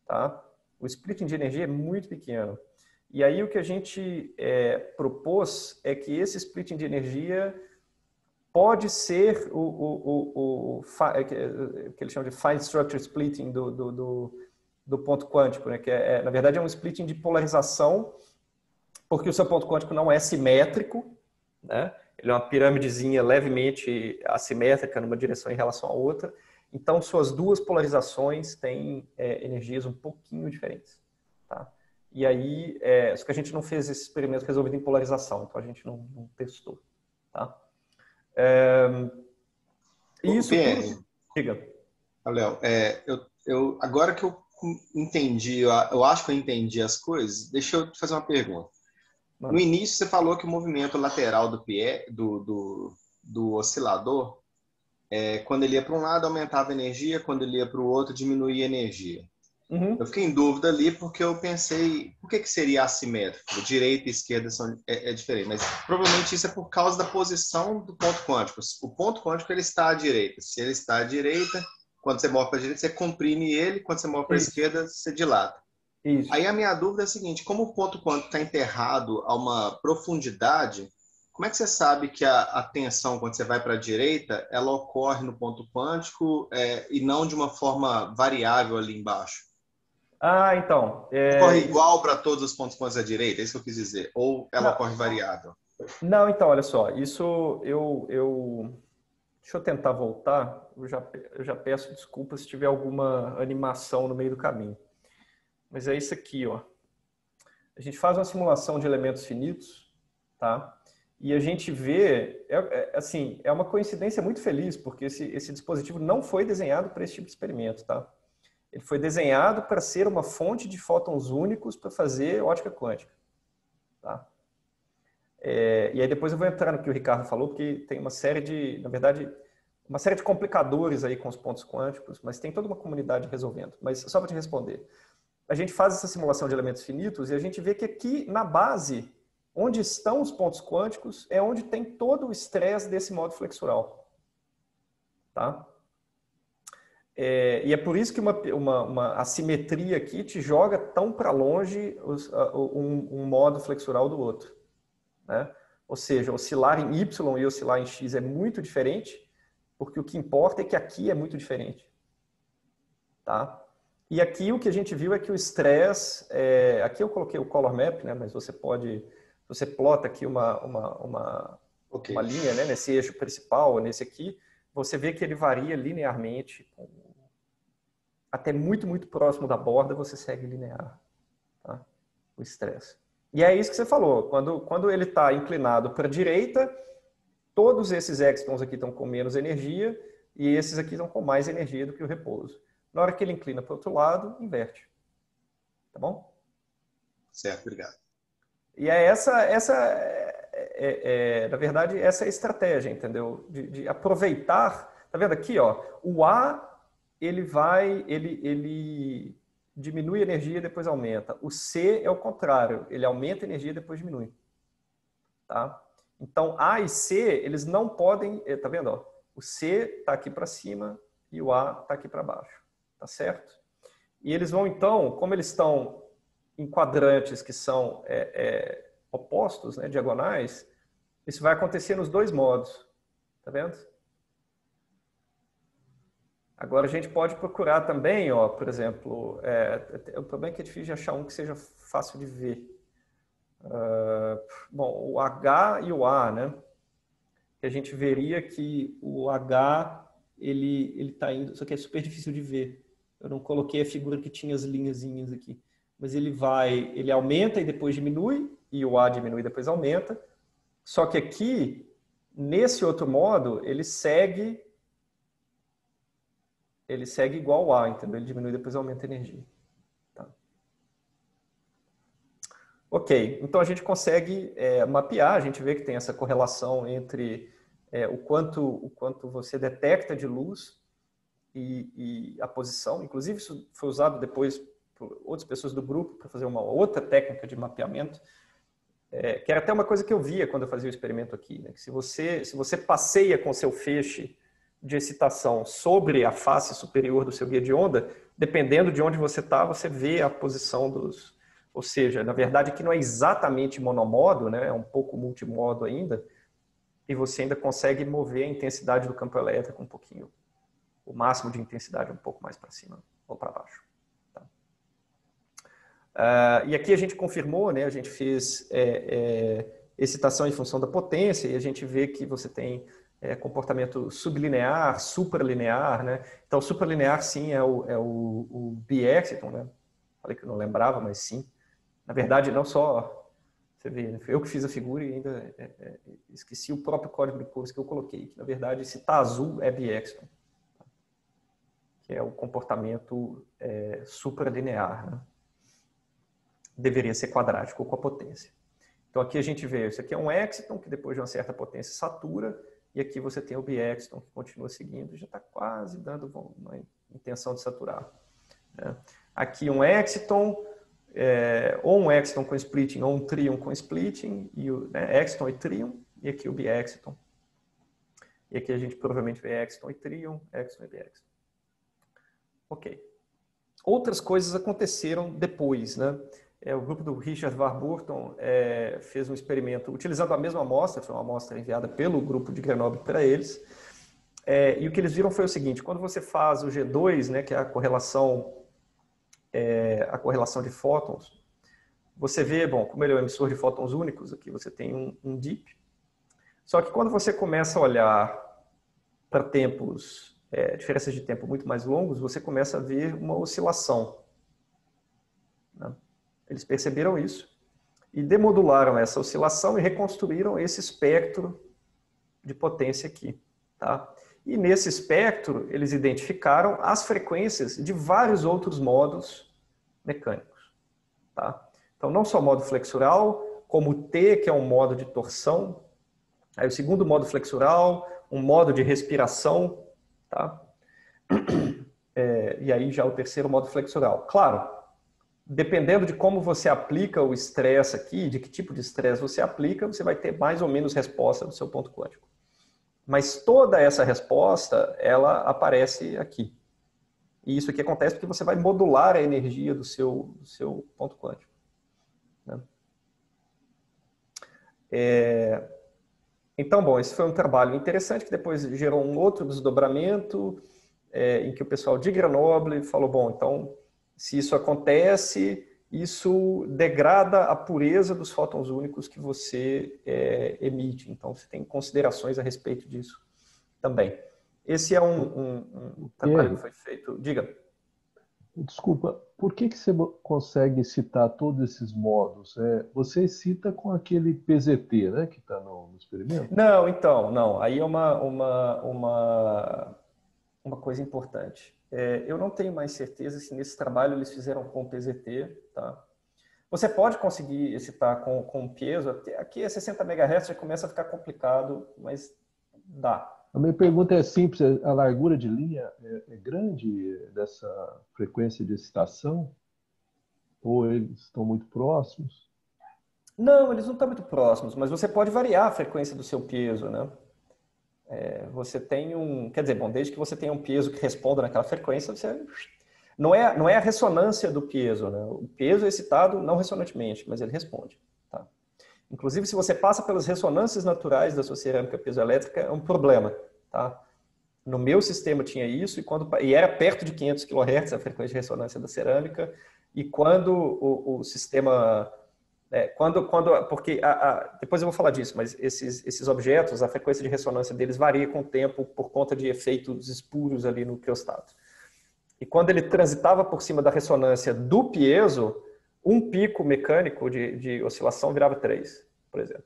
tá? O splitting de energia é muito pequeno. E aí o que a gente é, propôs é que esse splitting de energia pode ser o, o, o, o, é é, que eles chamam de fine structure splitting do, do, do, do ponto quântico, né? que é, é, na verdade é um splitting de polarização, porque o seu ponto quântico não é simétrico, né? ele é uma pirâmidezinha levemente assimétrica numa direção em relação à outra, então suas duas polarizações têm é, energias um pouquinho diferentes. Tá? E aí, é, só que a gente não fez esse experimento resolvido em polarização, então a gente não, não testou. Tá? É, isso. PR, tudo... Diga. Léo, é, eu, eu, agora que eu entendi, eu acho que eu entendi as coisas, deixa eu te fazer uma pergunta. Mano. No início, você falou que o movimento lateral do, pé, do, do, do oscilador, é, quando ele ia para um lado, aumentava a energia, quando ele ia para o outro, diminuía a energia. Uhum. Eu fiquei em dúvida ali porque eu pensei, por que, que seria assimétrico? Direita e esquerda são, é, é, diferente, mas provavelmente isso é por causa da posição do ponto quântico. O ponto quântico ele está à direita. Se ele está à direita, quando você move para a direita, você comprime ele, quando você move para a esquerda, você dilata. Isso. Aí a minha dúvida é a seguinte: como o ponto quântico está enterrado a uma profundidade, como é que você sabe que a, a tensão, quando você vai para a direita, ela ocorre no ponto quântico é, e não de uma forma variável ali embaixo? Ah, então. É... Ocorre igual para todos os pontos quânticos à direita, é isso que eu quis dizer? Ou ela não. ocorre variável? Não, então, olha só, isso eu, eu... Deixa eu tentar voltar. Eu já, eu já peço desculpas se tiver alguma animação no meio do caminho. Mas é isso aqui, ó. A gente faz uma simulação de elementos finitos, tá? E a gente vê, é, é, assim, é uma coincidência muito feliz, porque esse, esse dispositivo não foi desenhado para esse tipo de experimento, tá? Ele foi desenhado para ser uma fonte de fótons únicos para fazer ótica quântica, tá? É, e aí depois eu vou entrar no que o Ricardo falou, porque tem uma série de, na verdade, uma série de complicadores aí com os pontos quânticos, mas tem toda uma comunidade resolvendo. Mas só para te responder, a gente faz essa simulação de elementos finitos e a gente vê que aqui na base, onde estão os pontos quânticos, é onde tem todo o estresse desse modo flexural. Tá? É, e é por isso que uma, uma, uma assimetria aqui te joga tão para longe os, um, um, modo flexural do outro. Né? Ou seja, oscilar em Y e oscilar em X é muito diferente, porque o que importa é que aqui é muito diferente. Tá? E aqui o que a gente viu é que o estresse, é, aqui eu coloquei o color map, né, mas você pode, você plota aqui uma, uma, uma, okay. uma linha né, nesse eixo principal, nesse aqui, você vê que ele varia linearmente, até muito, muito próximo da borda você segue linear, tá? o estresse. E é isso que você falou, quando, quando ele está inclinado para a direita, todos esses extons aqui estão com menos energia e esses aqui estão com mais energia do que o repouso. Na hora que ele inclina para o outro lado, inverte. Tá bom? Certo, obrigado. E é essa, essa é, é, é, na verdade, essa é a estratégia, entendeu? De, de, aproveitar, tá vendo aqui, ó, o A, ele vai, ele, ele diminui energia e depois aumenta. O C é o contrário, ele aumenta energia e depois diminui. Tá? Então, A e C, eles não podem, eh, tá vendo? Ó? O C está aqui para cima e o A está aqui para baixo, tá certo? E eles vão então, como eles estão em quadrantes que são é, é, opostos, né, diagonais, isso vai acontecer nos dois modos, tá vendo? Agora a gente pode procurar também, ó, por exemplo, é, o problema é que é difícil de achar um que seja fácil de ver. Uh, bom, o H e o A, né? Que a gente veria que o H ele ele está indo, só que é super difícil de ver. Eu não coloquei a figura que tinha as linhazinhas aqui, mas ele vai, ele aumenta e depois diminui e o A diminui e depois aumenta. Só que aqui nesse outro modo ele segue ele segue igual A, entendeu? Ele diminui depois aumenta a energia. Tá. Ok, então a gente consegue é, mapear, a gente vê que tem essa correlação entre é, o, quanto, o quanto você detecta de luz e, e, a posição. Inclusive, isso foi usado depois por outras pessoas do grupo para fazer uma outra técnica de mapeamento, é, que era até uma coisa que eu via quando eu fazia o experimento aqui. Né? Que se, você, se você passeia com seu feixe de excitação sobre a face superior do seu guia de onda, dependendo de onde você está, você vê a posição dos. Ou seja, na verdade, que não é exatamente monomodo, né? é um pouco multimodo ainda, e você ainda consegue mover a intensidade do campo elétrico um pouquinho, o máximo de intensidade um pouco mais para cima ou para baixo. Tá? Uh, e aqui a gente confirmou, né? a gente fez é, é, excitação em função da potência, e a gente vê que você tem é, comportamento sublinear, supralinear, né? Então, supralinear, sim, é o, é o, o né? Falei que eu não lembrava, mas sim. Na verdade, não só... Você vê, né? eu que fiz a figura e ainda é, é, esqueci o próprio código de cores que eu coloquei. Que, na verdade, se está azul, é Biexton. Que é o comportamento é, supralinear, né? Deveria ser quadrático com a potência. Então, aqui a gente vê, isso aqui é um exciton, que depois de uma certa potência satura, e aqui você tem o Biexton, que continua seguindo, já está quase dando uma intenção de saturar. Né? Aqui um Exciton, é, ou um Exciton com splitting, ou um Trion com splitting, e o, né, Exciton e Trion, e aqui o Biexton. E aqui a gente provavelmente vê Exciton e Trion, Exciton e Biexton. Ok. Outras coisas aconteceram depois, né? É, o grupo do Richard Warburton é, fez um experimento utilizando a mesma amostra, foi uma amostra enviada pelo grupo de Grenoble para eles. É, e o que eles viram foi o seguinte: quando você faz o G2, né, que é a correlação, é, a correlação de fótons, você vê, bom, como ele é um emissor de fótons únicos, aqui você tem um, um dip. Só que quando você começa a olhar para tempos, é, diferenças de tempo muito mais longos, você começa a ver uma oscilação. Eles perceberam isso e demodularam essa oscilação e reconstruíram esse espectro de potência aqui. Tá? E nesse espectro, eles identificaram as frequências de vários outros modos mecânicos. Tá? Então, não só modo flexural, como o T, que é um modo de torção. Aí o segundo modo flexural, um modo de respiração. Tá? [CLEARS THROAT] É, e aí já o terceiro modo flexural. Claro, dependendo de como você aplica o estresse aqui, de que tipo de estresse você aplica, você vai ter mais ou menos resposta do seu ponto quântico. Mas toda essa resposta, ela aparece aqui. E isso aqui acontece porque você vai modular a energia do seu, do seu ponto quântico. Né? É... Então, bom, esse foi um trabalho interessante que depois gerou um outro desdobramento é, em que o pessoal de Grenoble falou, bom, então se isso acontece, isso degrada a pureza dos fótons únicos que você é, emite. Então, você tem considerações a respeito disso também. Esse é um, um, um trabalho que foi feito. Diga. Desculpa, por que, que você consegue citar todos esses modos? É, você cita com aquele PZT, né, que está no, no, experimento? Não, então, não. Aí é uma, uma, uma, uma coisa importante. É, eu não tenho mais certeza se nesse trabalho eles fizeram com PZT, tá? Você pode conseguir excitar com, com peso, aqui é 60 MHz, já começa a ficar complicado, mas dá. A minha pergunta é simples, a largura de linha é, é grande dessa frequência de excitação? Ou eles estão muito próximos? Não, eles não estão muito próximos, mas você pode variar a frequência do seu peso, né? É, você tem um, quer dizer, bom, desde que você tenha um peso que responda naquela frequência, você não é não é a ressonância do peso, né? O peso é excitado não ressonantemente, mas ele responde. Tá? Inclusive, se você passa pelas ressonâncias naturais da sua cerâmica piezoelétrica, é um problema, tá? No meu sistema tinha isso e quando e era perto de 500 kHz a frequência de ressonância da cerâmica e quando o, o sistema é, quando, quando, porque a, a, depois eu vou falar disso, mas esses, esses objetos, a frequência de ressonância deles varia com o tempo por conta de efeitos espúrios ali no criostato. E quando ele transitava por cima da ressonância do piezo, um pico mecânico de, de oscilação virava três, por exemplo.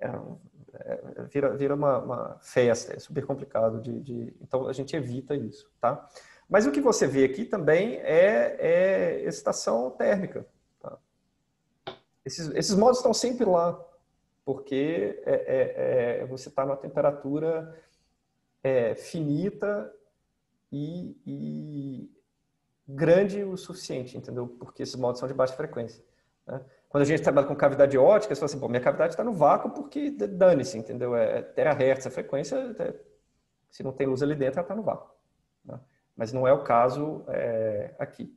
É, é, vira vira uma, uma, festa, é super complicado. De, de, então a gente evita isso, tá? Mas o que você vê aqui também é, é excitação térmica. Esses, esses modos estão sempre lá, porque é, é, é, você está numa temperatura é, finita e, e, grande o suficiente, entendeu? Porque esses modos são de baixa frequência. Né? Quando a gente trabalha com cavidade ótica, você fala assim, pô, minha cavidade está no vácuo porque dane-se, entendeu? É terahertz a frequência, é, se não tem luz ali dentro, ela está no vácuo. Né? Mas não é o caso é, aqui.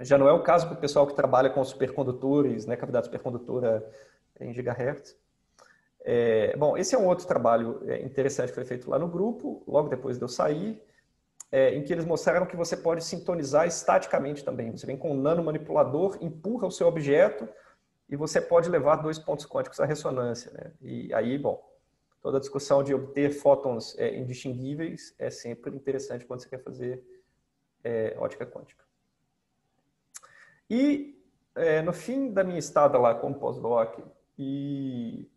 Já não é o caso para o pessoal que trabalha com supercondutores, né, cavidade supercondutora em gigahertz. É, bom, esse é um outro trabalho é, interessante que foi feito lá no grupo, logo depois de eu sair, é, em que eles mostraram que você pode sintonizar estaticamente também. Você vem com um nanomanipulador, empurra o seu objeto e você pode levar dois pontos quânticos à ressonância. Né? E aí, bom, toda a discussão de obter fótons é, indistinguíveis é sempre interessante quando você quer fazer é, ótica quântica. E é, no fim da minha estada lá como pós-doc e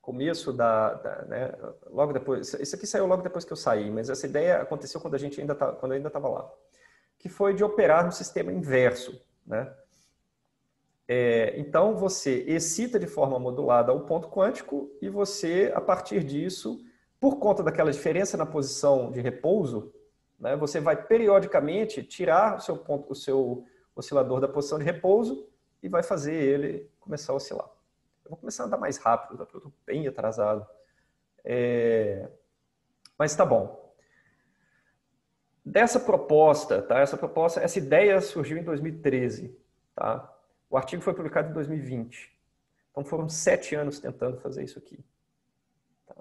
começo da, da né, logo depois, isso aqui saiu logo depois que eu saí, mas essa ideia aconteceu quando a gente ainda tá, quando eu ainda estava lá, que foi de operar no sistema inverso, né? É, então você excita de forma modulada o ponto quântico e você a partir disso, por conta daquela diferença na posição de repouso, né, você vai periodicamente tirar o seu ponto, o seu oscilador da posição de repouso e vai fazer ele começar a oscilar. Eu vou começar a andar mais rápido, tá? eu estou bem atrasado. É... Mas tá bom. Dessa proposta, tá? Essa proposta, essa ideia surgiu em 2013, tá? O artigo foi publicado em 2020. Então foram sete anos tentando fazer isso aqui. Tá?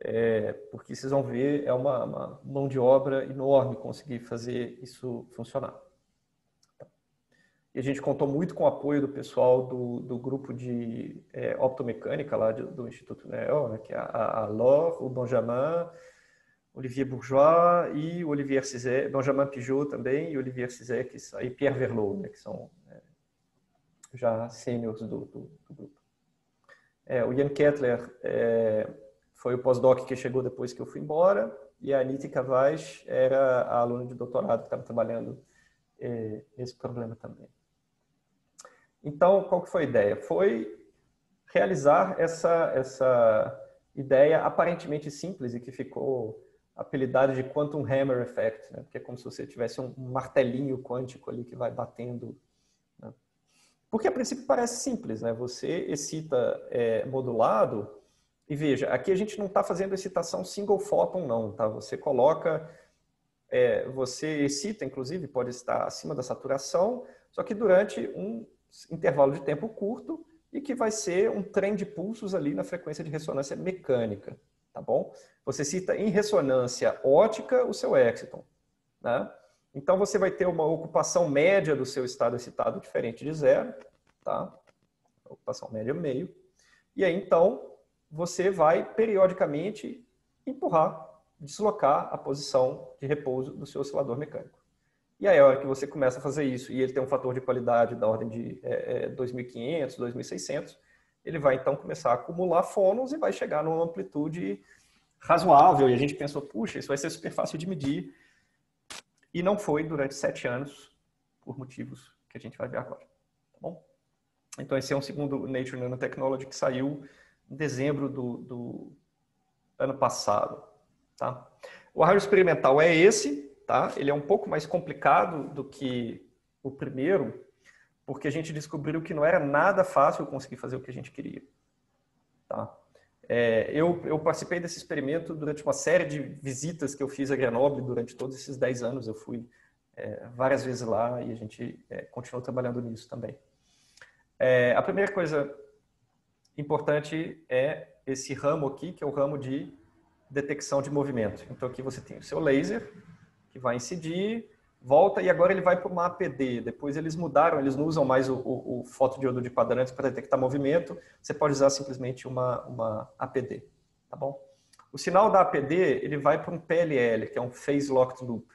É, porque vocês vão ver, é uma, uma mão de obra enorme conseguir fazer isso funcionar. E a gente contou muito com o apoio do pessoal do, do grupo de é, optomecânica lá do, do Instituto Neo, né, que é a, a Laure, o Benjamin, Olivier Bourgeois e o Olivier Cizek, Benjamin Pijot também e Olivier Cizek e Pierre Verlot, né, que são é, já sêniores do, do, do, grupo. É, o Ian Kettler é, foi o pós-doc que chegou depois que eu fui embora e a Anita Cavaz era a aluna de doutorado que estava trabalhando é, esse problema também. Então, qual que foi a ideia? Foi realizar essa, essa ideia aparentemente simples e que ficou apelidada de Quantum Hammer Effect, né? porque é como se você tivesse um martelinho quântico ali que vai batendo. Né? Porque a princípio parece simples, né? Você excita é, modulado e veja, aqui a gente não está fazendo excitação single photon não, tá? Você coloca, é, você excita, inclusive, pode estar acima da saturação, só que durante um intervalo de tempo curto e que vai ser um trem de pulsos ali na frequência de ressonância mecânica, tá bom? Você cita em ressonância ótica o seu exciton, né? Então você vai ter uma ocupação média do seu estado excitado diferente de zero, tá? Ocupação média meio. E aí então você vai periodicamente empurrar, deslocar a posição de repouso do seu oscilador mecânico. E aí, a hora que você começa a fazer isso e ele tem um fator de qualidade da ordem de é, 2.500, 2.600, ele vai então começar a acumular fônus e vai chegar numa amplitude razoável. E a gente pensou, puxa, isso vai ser super fácil de medir. E não foi durante sete anos, por motivos que a gente vai ver agora. Tá bom? Então, esse é um segundo Nature Nanotechnology que saiu em dezembro do, do ano passado. Tá? O raio experimental é esse, Tá? Ele é um pouco mais complicado do que o primeiro, porque a gente descobriu que não era nada fácil conseguir fazer o que a gente queria. Tá? É, eu, eu, participei desse experimento durante uma série de visitas que eu fiz a Grenoble durante todos esses 10 anos. Eu fui é, várias vezes lá e a gente é, continuou trabalhando nisso também. É, a primeira coisa importante é esse ramo aqui, que é o ramo de detecção de movimento. Então aqui você tem o seu laser, que vai incidir, volta e agora ele vai para uma APD. Depois eles mudaram, eles não usam mais o, o, o fotodiodo de quadrantes para detectar movimento, você pode usar simplesmente uma, uma APD, tá bom? O sinal da APD, ele vai para um PLL, que é um Phase Locked Loop,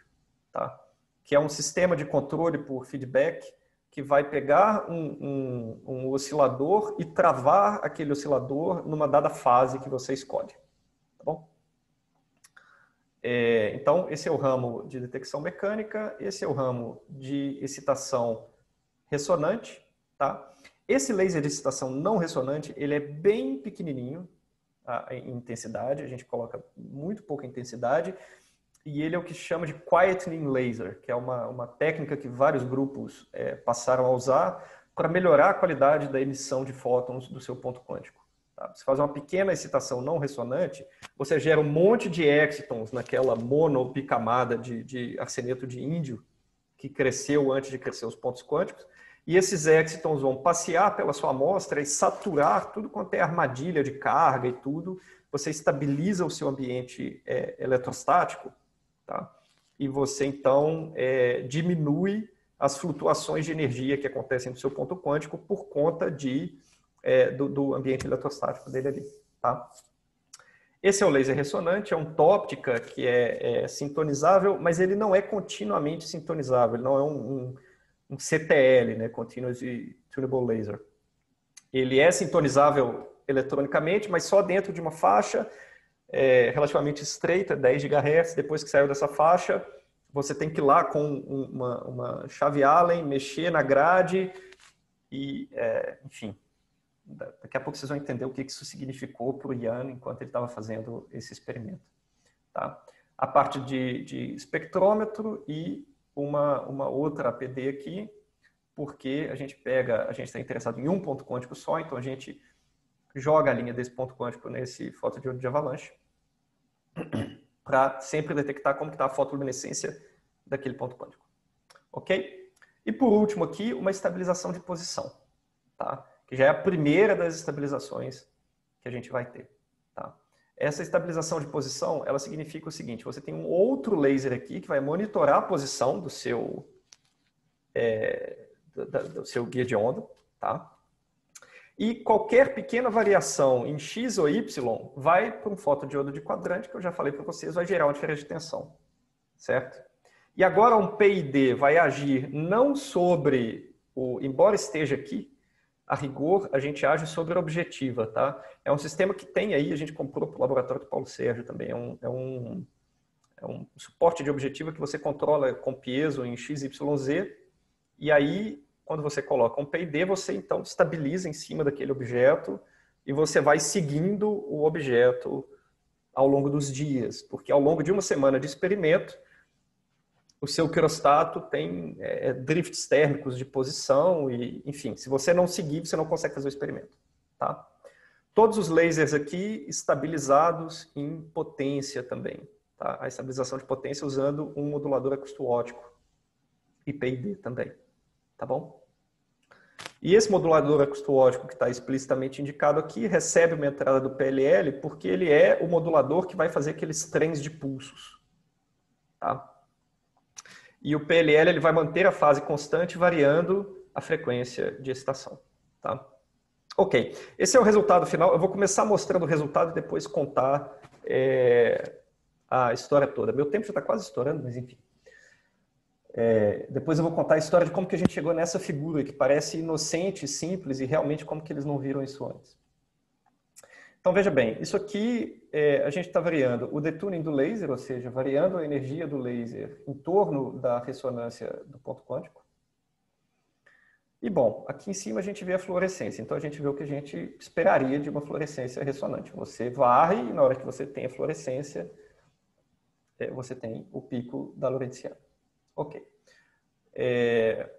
tá? Que é um sistema de controle por feedback que vai pegar um, um, um oscilador e travar aquele oscilador numa dada fase que você escolhe? É, então, esse é o ramo de detecção mecânica, esse é o ramo de excitação ressonante, tá? Esse laser de excitação não ressonante, ele é bem pequenininho a, em intensidade, a gente coloca muito pouca intensidade, e ele é o que chama de quietening laser, que é uma, uma técnica que vários grupos é, passaram a usar para melhorar a qualidade da emissão de fótons do seu ponto quântico. Tá? Você faz uma pequena excitação não ressonante, você gera um monte de excitons naquela monobicamada de, de arseneto de índio que cresceu antes de crescer os pontos quânticos, e esses excitons vão passear pela sua amostra e saturar tudo quanto é armadilha de carga e tudo. Você estabiliza o seu ambiente é, eletrostático, tá? e você então é, diminui as flutuações de energia que acontecem no seu ponto quântico por conta de é, do, do, ambiente eletrostático dele ali. Tá? Esse é o laser ressonante, é um tóptica que é, é, sintonizável, mas ele não é continuamente sintonizável, ele não é um, um, um CTL, né, Continuously Tunable Laser. Ele é sintonizável eletronicamente, mas só dentro de uma faixa é, relativamente estreita, 10 GHz. Depois que saiu dessa faixa, você tem que ir lá com uma, uma chave Allen, mexer na grade e, é, enfim, Daqui a pouco vocês vão entender o que isso significou para o Ian enquanto ele estava fazendo esse experimento. Tá? A parte de, de espectrômetro e uma, uma outra APD aqui, porque a gente pega, a gente está interessado em um ponto quântico só, então a gente joga a linha desse ponto quântico nesse fotodiodo de avalanche [CLEARS THROAT] para sempre detectar como está a fotoluminescência daquele ponto quântico. Ok? E por último aqui, uma estabilização de posição. Tá? Que já é a primeira das estabilizações que a gente vai ter. Tá? Essa estabilização de posição, ela significa o seguinte, você tem um outro laser aqui que vai monitorar a posição do seu, é, do, do seu guia de onda, tá? E qualquer pequena variação em X ou Y vai para um fotodiodo de quadrante, que eu já falei para vocês, vai gerar uma diferença de tensão, certo? E agora um PID vai agir não sobre o, embora esteja aqui, a rigor, a gente age sobre objetiva, tá? É um sistema que tem aí, a gente comprou para o laboratório do Paulo Sérgio também, é um, é um, é um suporte de objetiva que você controla com piezo em XYZ, e aí, quando você coloca um PID, você então estabiliza em cima daquele objeto e você vai seguindo o objeto ao longo dos dias, porque ao longo de uma semana de experimento, o seu quirostato tem é, drifts térmicos de posição e, enfim, se você não seguir, você não consegue fazer o experimento, tá? Todos os lasers aqui estabilizados em potência também, tá? A estabilização de potência usando um modulador acústico-ótico e PID também, tá bom? E esse modulador acústico-ótico que está explicitamente indicado aqui recebe uma entrada do PLL porque ele é o modulador que vai fazer aqueles trens de pulsos, tá? E o PLL ele vai manter a fase constante, variando a frequência de excitação. Tá? Ok, esse é o resultado final. Eu vou começar mostrando o resultado e depois contar é, a história toda. Meu tempo já está quase estourando, mas enfim. É, depois eu vou contar a história de como que a gente chegou nessa figura que parece inocente, simples e realmente como que eles não viram isso antes. Então, veja bem, isso aqui é, a gente está variando o detuning do laser, ou seja, variando a energia do laser em torno da ressonância do ponto quântico. E, bom, aqui em cima a gente vê a fluorescência. Então, a gente vê o que a gente esperaria de uma fluorescência ressonante. Você varre e na hora que você tem a fluorescência, é, você tem o pico da Lorentziana. Ok. É,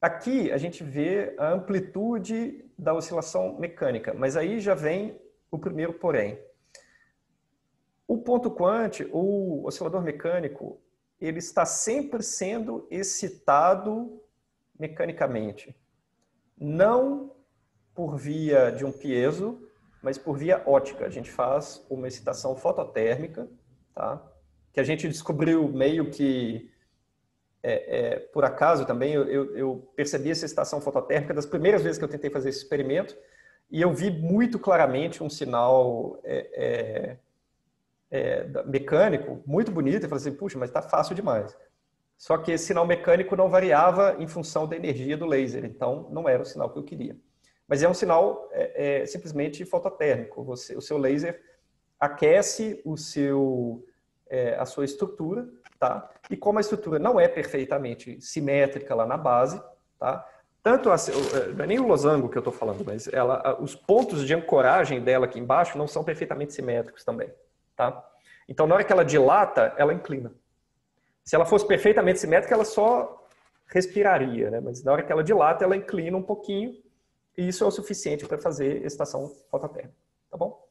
aqui a gente vê a amplitude da oscilação mecânica, mas aí já vem o primeiro porém. O ponto quant, o oscilador mecânico, ele está sempre sendo excitado mecanicamente. Não por via de um piezo, mas por via ótica. A gente faz uma excitação fototérmica, tá? que a gente descobriu meio que é, é, por acaso também, eu, eu, percebi essa excitação fototérmica das primeiras vezes que eu tentei fazer esse experimento, e eu vi muito claramente um sinal é, é, é mecânico muito bonito, e falei assim, puxa, mas está fácil demais. Só que esse sinal mecânico não variava em função da energia do laser, então não era o sinal que eu queria. Mas é um sinal é, simplesmente fototérmico. Você, o seu laser aquece o seu, a sua estrutura, tá? E como a estrutura não é perfeitamente simétrica lá na base, tá? Tanto a, não é nem o losango que eu estou falando, mas ela, os pontos de ancoragem dela aqui embaixo não são perfeitamente simétricos também, tá? Então, na hora que ela dilata, ela inclina. Se ela fosse perfeitamente simétrica, ela só respiraria, né? Mas na hora que ela dilata, ela inclina um pouquinho e isso é o suficiente para fazer estação fototérmica, tá bom?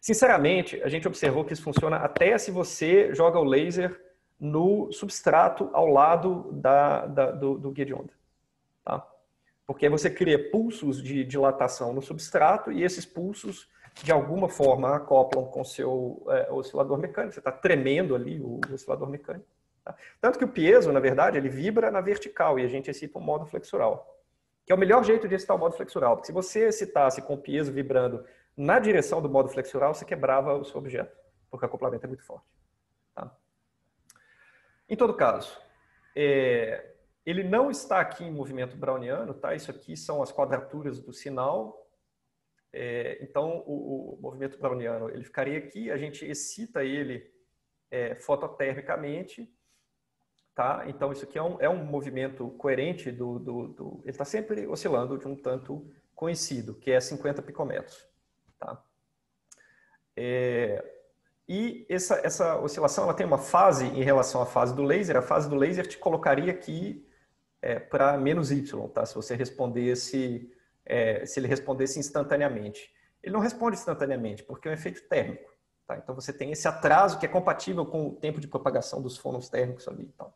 Sinceramente, a gente observou que isso funciona até se você joga o laser no substrato ao lado da, da, do, do guia de onda. Tá? Porque você cria pulsos de dilatação no substrato e esses pulsos, de alguma forma, acoplam com seu é, oscilador mecânico. Você está tremendo ali o, oscilador mecânico. Tá? Tanto que o piezo, na verdade, ele vibra na vertical e a gente excita o modo flexural. Que é o melhor jeito de excitar o modo flexural. Porque se você excitasse com o piezo vibrando na direção do modo flexural, você quebrava o seu objeto, porque o acoplamento é muito forte. Tá? Em todo caso, é, ele não está aqui em movimento browniano, tá? Isso aqui são as quadraturas do sinal. É, então, o, o, movimento browniano ele ficaria aqui, a gente excita ele é, fototermicamente, tá? Então, isso aqui é um, é um movimento coerente do, do, do ele está sempre oscilando de um tanto conhecido, que é 50 picometros. Tá? É, e essa, essa oscilação ela tem uma fase em relação à fase do laser. A fase do laser te colocaria aqui é, para menos y, tá? se você respondesse, é, se ele respondesse instantaneamente. Ele não responde instantaneamente, porque é um efeito térmico. Tá? Então você tem esse atraso que é compatível com o tempo de propagação dos fônons térmicos ali. Então.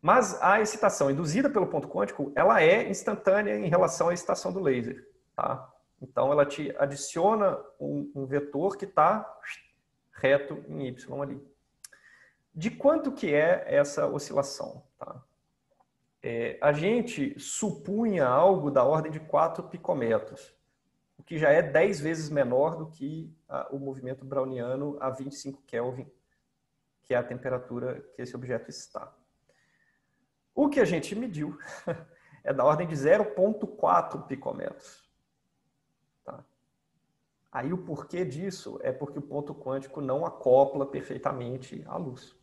Mas a excitação induzida pelo ponto quântico, ela é instantânea em relação à excitação do laser. Tá? Então, ela te adiciona um, um vetor que está reto em y ali. De quanto que é essa oscilação? Tá? É, a gente supunha algo da ordem de 4 picometros, o que já é 10 vezes menor do que a, o movimento browniano a 25 Kelvin, que é a temperatura que esse objeto está. O que a gente mediu [LAUGHS] é da ordem de 0,4 picometros. Aí o porquê disso é porque o ponto quântico não acopla perfeitamente à luz,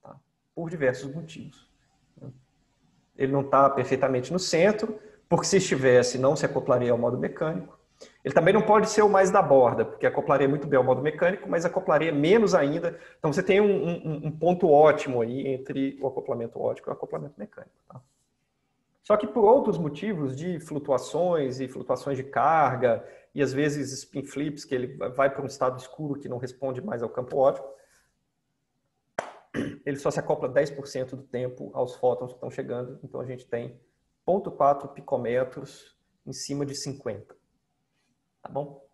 tá? por diversos motivos. Ele não está perfeitamente no centro, porque se estivesse não se acoplaria ao modo mecânico. Ele também não pode ser o mais da borda, porque acoplaria muito bem ao modo mecânico, mas acoplaria menos ainda. Então você tem um, um, um ponto ótimo aí entre o acoplamento óptico e o acoplamento mecânico. Tá? Só que por outros motivos de flutuações e flutuações de carga e às vezes spin flips, que ele vai para um estado escuro que não responde mais ao campo óptico. Ele só se acopla 10% do tempo aos fótons que estão chegando, então a gente tem 0,4 picometros em cima de 50. Tá bom?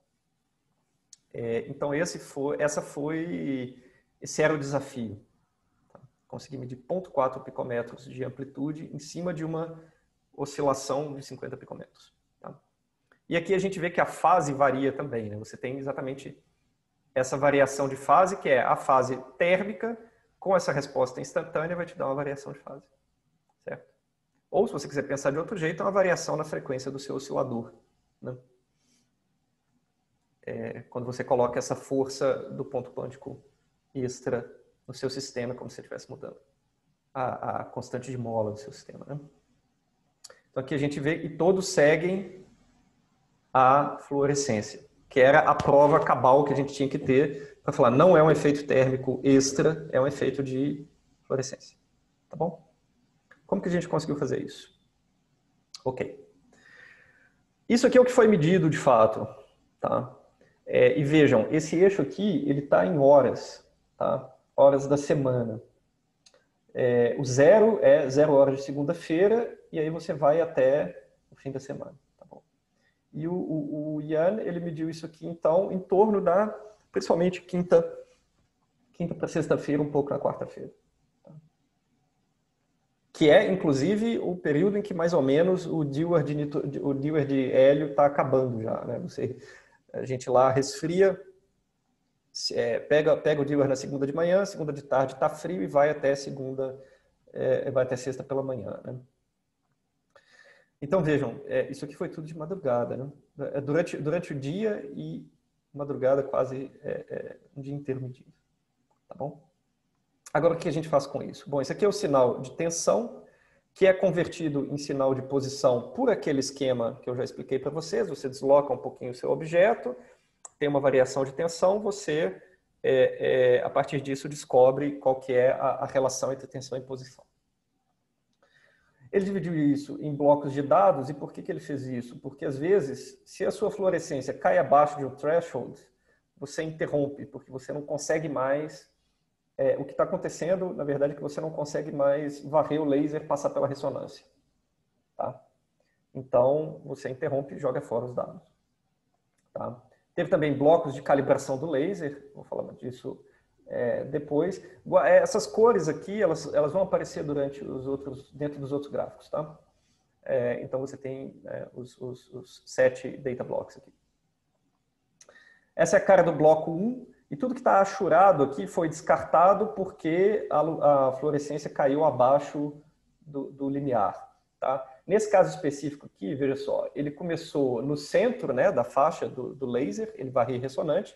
É, então esse foi, essa foi, esse era o desafio. Tá? Consegui medir 0,4 picometros de amplitude em cima de uma oscilação de 50 picometros. E aqui a gente vê que a fase varia também. Né? Você tem exatamente essa variação de fase, que é a fase térmica, com essa resposta instantânea, vai te dar uma variação de fase. Certo? Ou, se você quiser pensar de outro jeito, é uma variação na frequência do seu oscilador. Né? É, quando você coloca essa força do ponto quântico extra no seu sistema, como se estivesse mudando a, a, constante de mola do seu sistema. Né? Então aqui a gente vê e todos seguem a fluorescência, que era a prova cabal que a gente tinha que ter para falar não é um efeito térmico extra, é um efeito de fluorescência. Tá bom? Como que a gente conseguiu fazer isso? Ok. Isso aqui é o que foi medido de fato, tá? É, e vejam, esse eixo aqui, ele está em horas, tá? Horas da semana. É, o zero é zero horas de segunda-feira e aí você vai até o fim da semana, tá bom? E o, o, o Ian, ele mediu isso aqui, então, em torno da, principalmente quinta, quinta para sexta-feira, um pouco na quarta-feira. Tá? Que é, inclusive, o período em que mais ou menos o Dewar de, o Dewar de hélio está acabando já, né? Você, a gente lá resfria, é, pega, pega o Dewar na segunda de manhã, segunda de tarde está frio e vai até segunda, é, vai até sexta pela manhã, né? Então vejam, é, isso aqui foi tudo de madrugada, né? É, durante, durante o dia e madrugada quase é, é, um dia inteiro medido, tá bom? Agora o que a gente faz com isso? Bom, esse aqui é o sinal de tensão que é convertido em sinal de posição por aquele esquema que eu já expliquei para vocês. Você desloca um pouquinho o seu objeto, tem uma variação de tensão, você, é, é, a partir disso, descobre qual que é a, a, relação entre tensão e posição. Ele dividiu isso em blocos de dados, e por que, que ele fez isso? Porque, às vezes, se a sua fluorescência cai abaixo de um threshold, você interrompe, porque você não consegue mais... É, o que está acontecendo, na verdade, é que você não consegue mais varrer o laser passar pela ressonância. Tá? Então, você interrompe e joga fora os dados. Tá? Teve também blocos de calibração do laser, vou falar disso é, depois. É, essas cores aqui, elas, elas vão aparecer durante os outros, dentro dos outros gráficos, tá? É, então você tem é, os, os, os, sete data blocks aqui. Essa é a cara do bloco 1, e tudo que está achurado aqui foi descartado porque a, a fluorescência caiu abaixo do, do limiar, tá? Nesse caso específico aqui, veja só, ele começou no centro né, da faixa do, do laser, ele varre ressonante,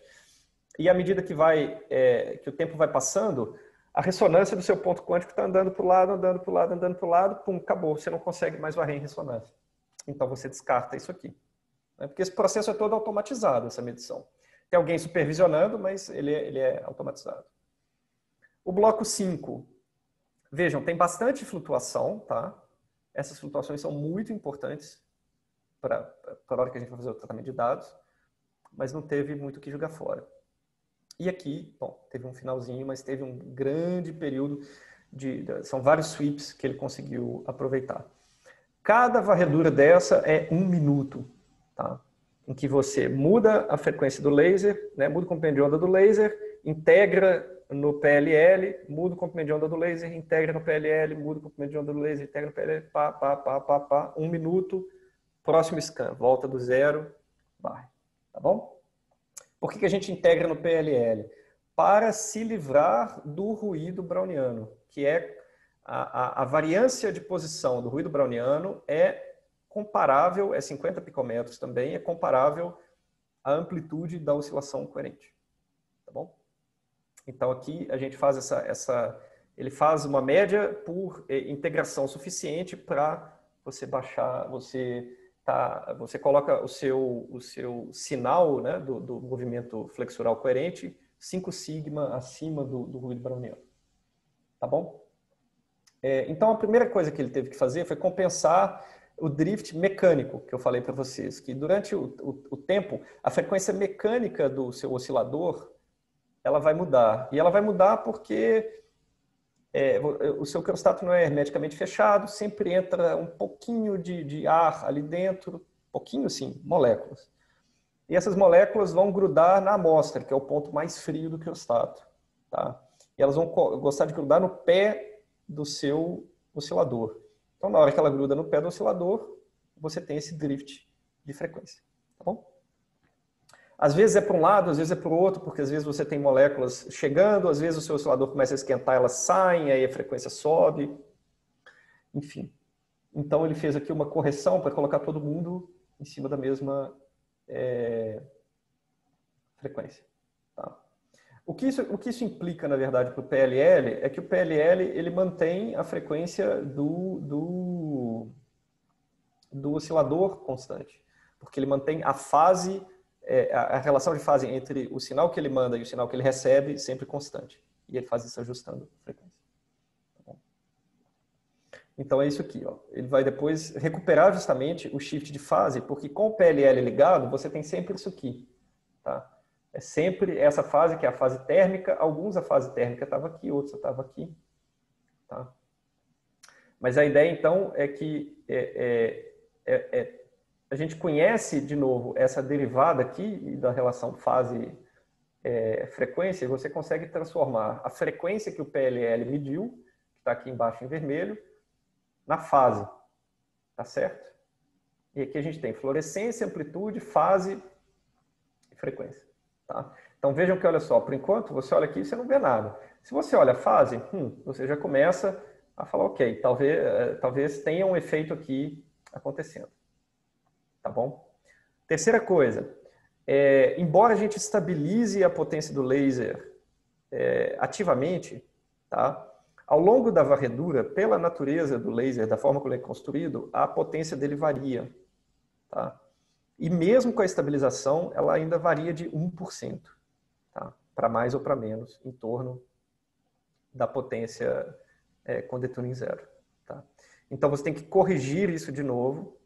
e à medida que, vai, é, que o tempo vai passando, a ressonância do seu ponto quântico está andando para o lado, andando para o lado, andando para o lado, pum, acabou, você não consegue mais varrer em ressonância. Então você descarta isso aqui. Né? Porque esse processo é todo automatizado, essa medição. Tem alguém supervisionando, mas ele, é, ele é automatizado. O bloco 5, vejam, tem bastante flutuação, tá? Essas flutuações são muito importantes para a hora que a gente vai fazer o tratamento de dados, mas não teve muito o que jogar fora. E aqui, bom, teve um finalzinho, mas teve um grande período de, são vários sweeps que ele conseguiu aproveitar. Cada varredura dessa é um minuto, tá? Em que você muda a frequência do laser, né? muda o comprimento de onda do laser, integra no PLL, muda o comprimento de onda do laser, integra no PLL, muda o comprimento de onda do laser, integra no PLL, pá, pá, pá, pá, pá, um minuto, próximo scan, volta do zero, vai, tá bom? Por que, que a gente integra no PLL? Para se livrar do ruído browniano, que é a, a, a variância de posição do ruído browniano é comparável, é 50 picometros também, é comparável à amplitude da oscilação coerente, tá bom? Então aqui a gente faz essa, essa ele faz uma média por eh, integração suficiente para você baixar, você tá, você coloca o seu o seu sinal, né, do, do movimento flexural coerente 5 sigma acima do, do ruído browniano. Tá bom? É, então a primeira coisa que ele teve que fazer foi compensar o drift mecânico que eu falei para vocês, que durante o, o, o tempo a frequência mecânica do seu oscilador ela vai mudar. E ela vai mudar porque é, o seu crostato não é hermeticamente fechado, sempre entra um pouquinho de, de ar ali dentro, pouquinho sim, moléculas. E essas moléculas vão grudar na amostra, que é o ponto mais frio do crostato. Tá? E elas vão gostar de grudar no pé do seu oscilador. Então, na hora que ela gruda no pé do oscilador, você tem esse drift de frequência. Tá bom? Às vezes é para um lado, às vezes é para o outro, porque às vezes você tem moléculas chegando, às vezes o seu oscilador começa a esquentar, elas saem, aí a frequência sobe. Enfim. Então ele fez aqui uma correção para colocar todo mundo em cima da mesma é, frequência. Tá? O, que isso, o que isso implica, na verdade, para o PLL é que o PLL ele mantém a frequência do, do, do oscilador constante, porque ele mantém a fase é, a, relação de fase entre o sinal que ele manda e o sinal que ele recebe sempre constante. E ele faz isso ajustando a frequência. Tá Então é isso aqui, ó. Ele vai depois recuperar justamente o shift de fase, porque com o PLL ligado, você tem sempre isso aqui, tá? É sempre essa fase que é a fase térmica, alguns a fase térmica estava aqui, outros estava aqui, tá? Mas a ideia então é que é, é, é, é a gente conhece de novo essa derivada aqui da relação fase é, você consegue transformar a frequência que o PLL mediu, que está aqui embaixo em vermelho, na fase. Tá certo? E aqui a gente tem fluorescência, amplitude, fase e frequência. Tá? Então vejam que, olha só, por enquanto você olha aqui e você não vê nada. Se você olha a fase, hum, você já começa a falar, ok, talvez, eh, talvez tenha um efeito aqui acontecendo. Tá bom? Terceira coisa, é, embora a gente estabilize a potência do laser é, ativamente, tá? ao longo da varredura, pela natureza do laser, da forma como ele é construído, a potência dele varia. Tá? E mesmo com a estabilização, ela ainda varia de 1%, tá? para mais ou para menos, em torno da potência é, com detuning zero. Tá? Então você tem que corrigir isso de novo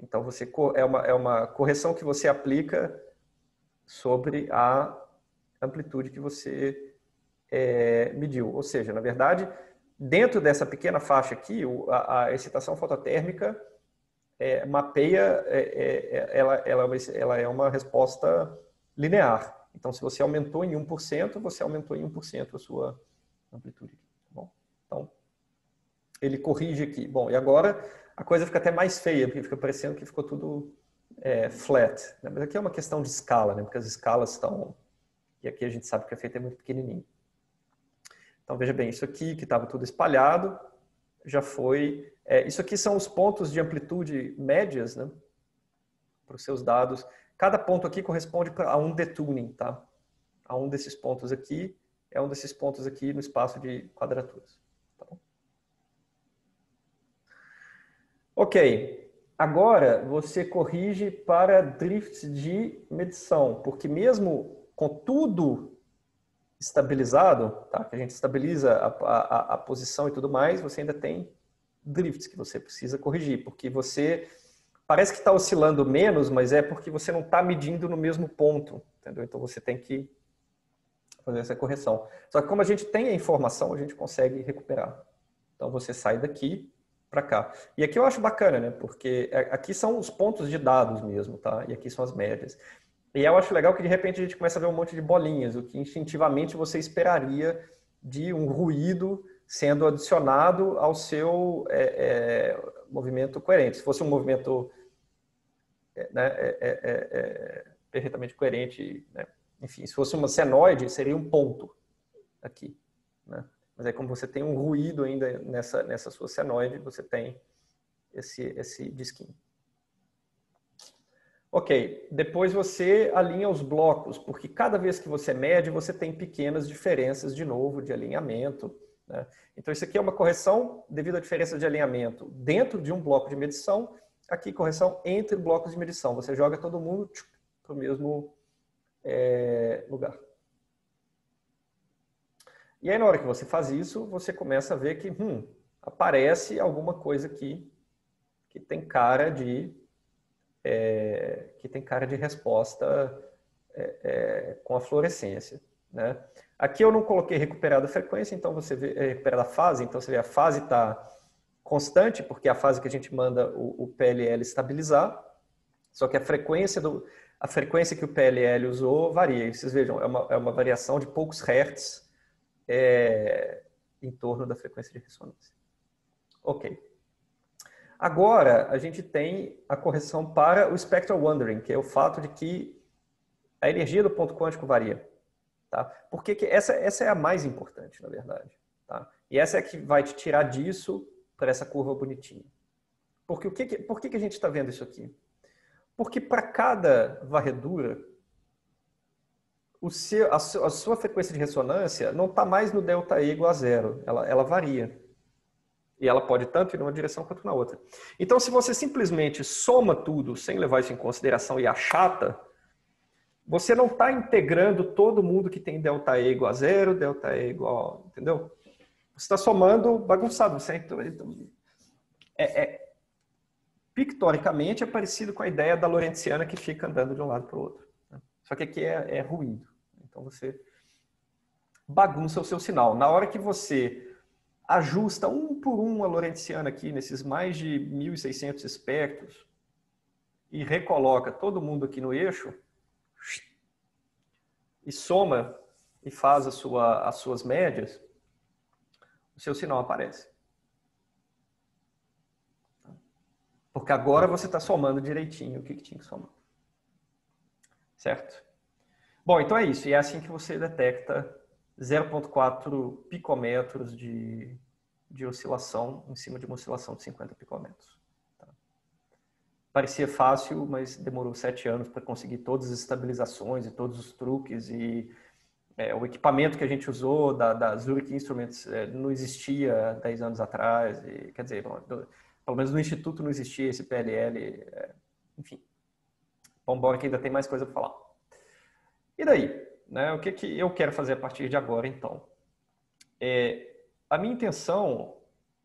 então, você é uma, é uma correção que você aplica sobre a amplitude que você é, mediu. Ou seja, na verdade, dentro dessa pequena faixa aqui, a, a excitação fototérmica é, mapeia, é, é, é ela, ela, é ela é uma resposta linear. Então, se você aumentou em 1%, você aumentou em 1% a sua amplitude. Tá bom? Então, ele corrige aqui. Bom, e agora a coisa fica até mais feia, porque fica parecendo que ficou tudo é, flat. Né? Mas aqui é uma questão de escala, né? porque as escalas estão... E aqui a gente sabe que o efeito é muito pequenininho. Então, veja bem, isso aqui que estava tudo espalhado, já foi... É, isso aqui são os pontos de amplitude médias, né? Para os seus dados. Cada ponto aqui corresponde a um detuning, tá? A um desses pontos aqui é um desses pontos aqui no espaço de quadraturas. Ok, agora você corrige para drifts de medição, porque mesmo com tudo estabilizado, tá? que a gente estabiliza a, a, a posição e tudo mais, você ainda tem drifts que você precisa corrigir, porque você parece que está oscilando menos, mas é porque você não está medindo no mesmo ponto, entendeu? Então você tem que fazer essa correção. Só que como a gente tem a informação, a gente consegue recuperar. Então você sai daqui, para cá. E aqui eu acho bacana, né? Porque é, aqui são os pontos de dados mesmo, tá? E aqui são as médias. E eu acho legal que de repente a gente começa a ver um monte de bolinhas, o que instintivamente você esperaria de um ruído sendo adicionado ao seu é, é, movimento coerente. Se fosse um movimento é, né, é, é, perfeitamente coerente, né? enfim, se fosse uma senoide, seria um ponto aqui. Né? Mas aí, como você tem um ruído ainda nessa, nessa sua senoide, você tem esse, esse disquinho. Ok, depois você alinha os blocos, porque cada vez que você mede, você tem pequenas diferenças, de novo, de alinhamento. Né? Então, isso aqui é uma correção devido à diferença de alinhamento dentro de um bloco de medição, aqui correção entre blocos de medição. Você joga todo mundo para o mesmo é, lugar. E aí, na hora que você faz isso, você começa a ver que hum, aparece alguma coisa aqui que tem cara de é, que tem cara de resposta é, é, com a fluorescência. Né? Aqui eu não coloquei recuperada frequência, então você vê é, recuperada a fase, então você vê a fase está constante, porque é a fase que a gente manda o, o, PLL estabilizar, só que a frequência do a frequência que o PLL usou varia. Vocês vejam, é uma, é uma variação de poucos hertz é, em torno da frequência de ressonância. Ok. Agora, a gente tem a correção para o spectral wandering, que é o fato de que a energia do ponto quântico varia. Tá? Porque que essa, essa é a mais importante, na verdade. Tá? E essa é que vai te tirar disso para essa curva bonitinha. Porque o que, por que, que a gente está vendo isso aqui? Porque para cada varredura o seu, a, sua, a sua frequência de ressonância não está mais no delta E igual a zero, ela, ela varia. E ela pode tanto ir numa direção quanto na outra. Então, se você simplesmente soma tudo sem levar isso em consideração e achata, você não está integrando todo mundo que tem delta E igual a zero, delta E igual, entendeu? Você está somando bagunçado. Você é, é, pictoricamente é parecido com a ideia da Lorentziana que fica andando de um lado para o outro. Só que aqui é, é ruído. Então você bagunça o seu sinal. Na hora que você ajusta um por um a Lorentziana aqui nesses mais de 1.600 espectros e recoloca todo mundo aqui no eixo e soma e faz a sua, as suas médias, o seu sinal aparece. Porque agora você está somando direitinho o que, que tinha que somar. Certo? Bom, então é isso. E é assim que você detecta 0,4 picômetros de, de oscilação em cima de uma oscilação de 50 picômetros. Tá? Parecia fácil, mas demorou sete anos para conseguir todas as estabilizações e todos os truques e é, o equipamento que a gente usou da, da Zurich Instruments é, não existia 10 anos atrás. E, quer dizer, bom, do, pelo menos no Instituto não existia esse PLL. É, enfim, vamos embora que ainda tem mais coisa para falar. E daí? Né, o que, que eu quero fazer a partir de agora, então? É, a minha intenção,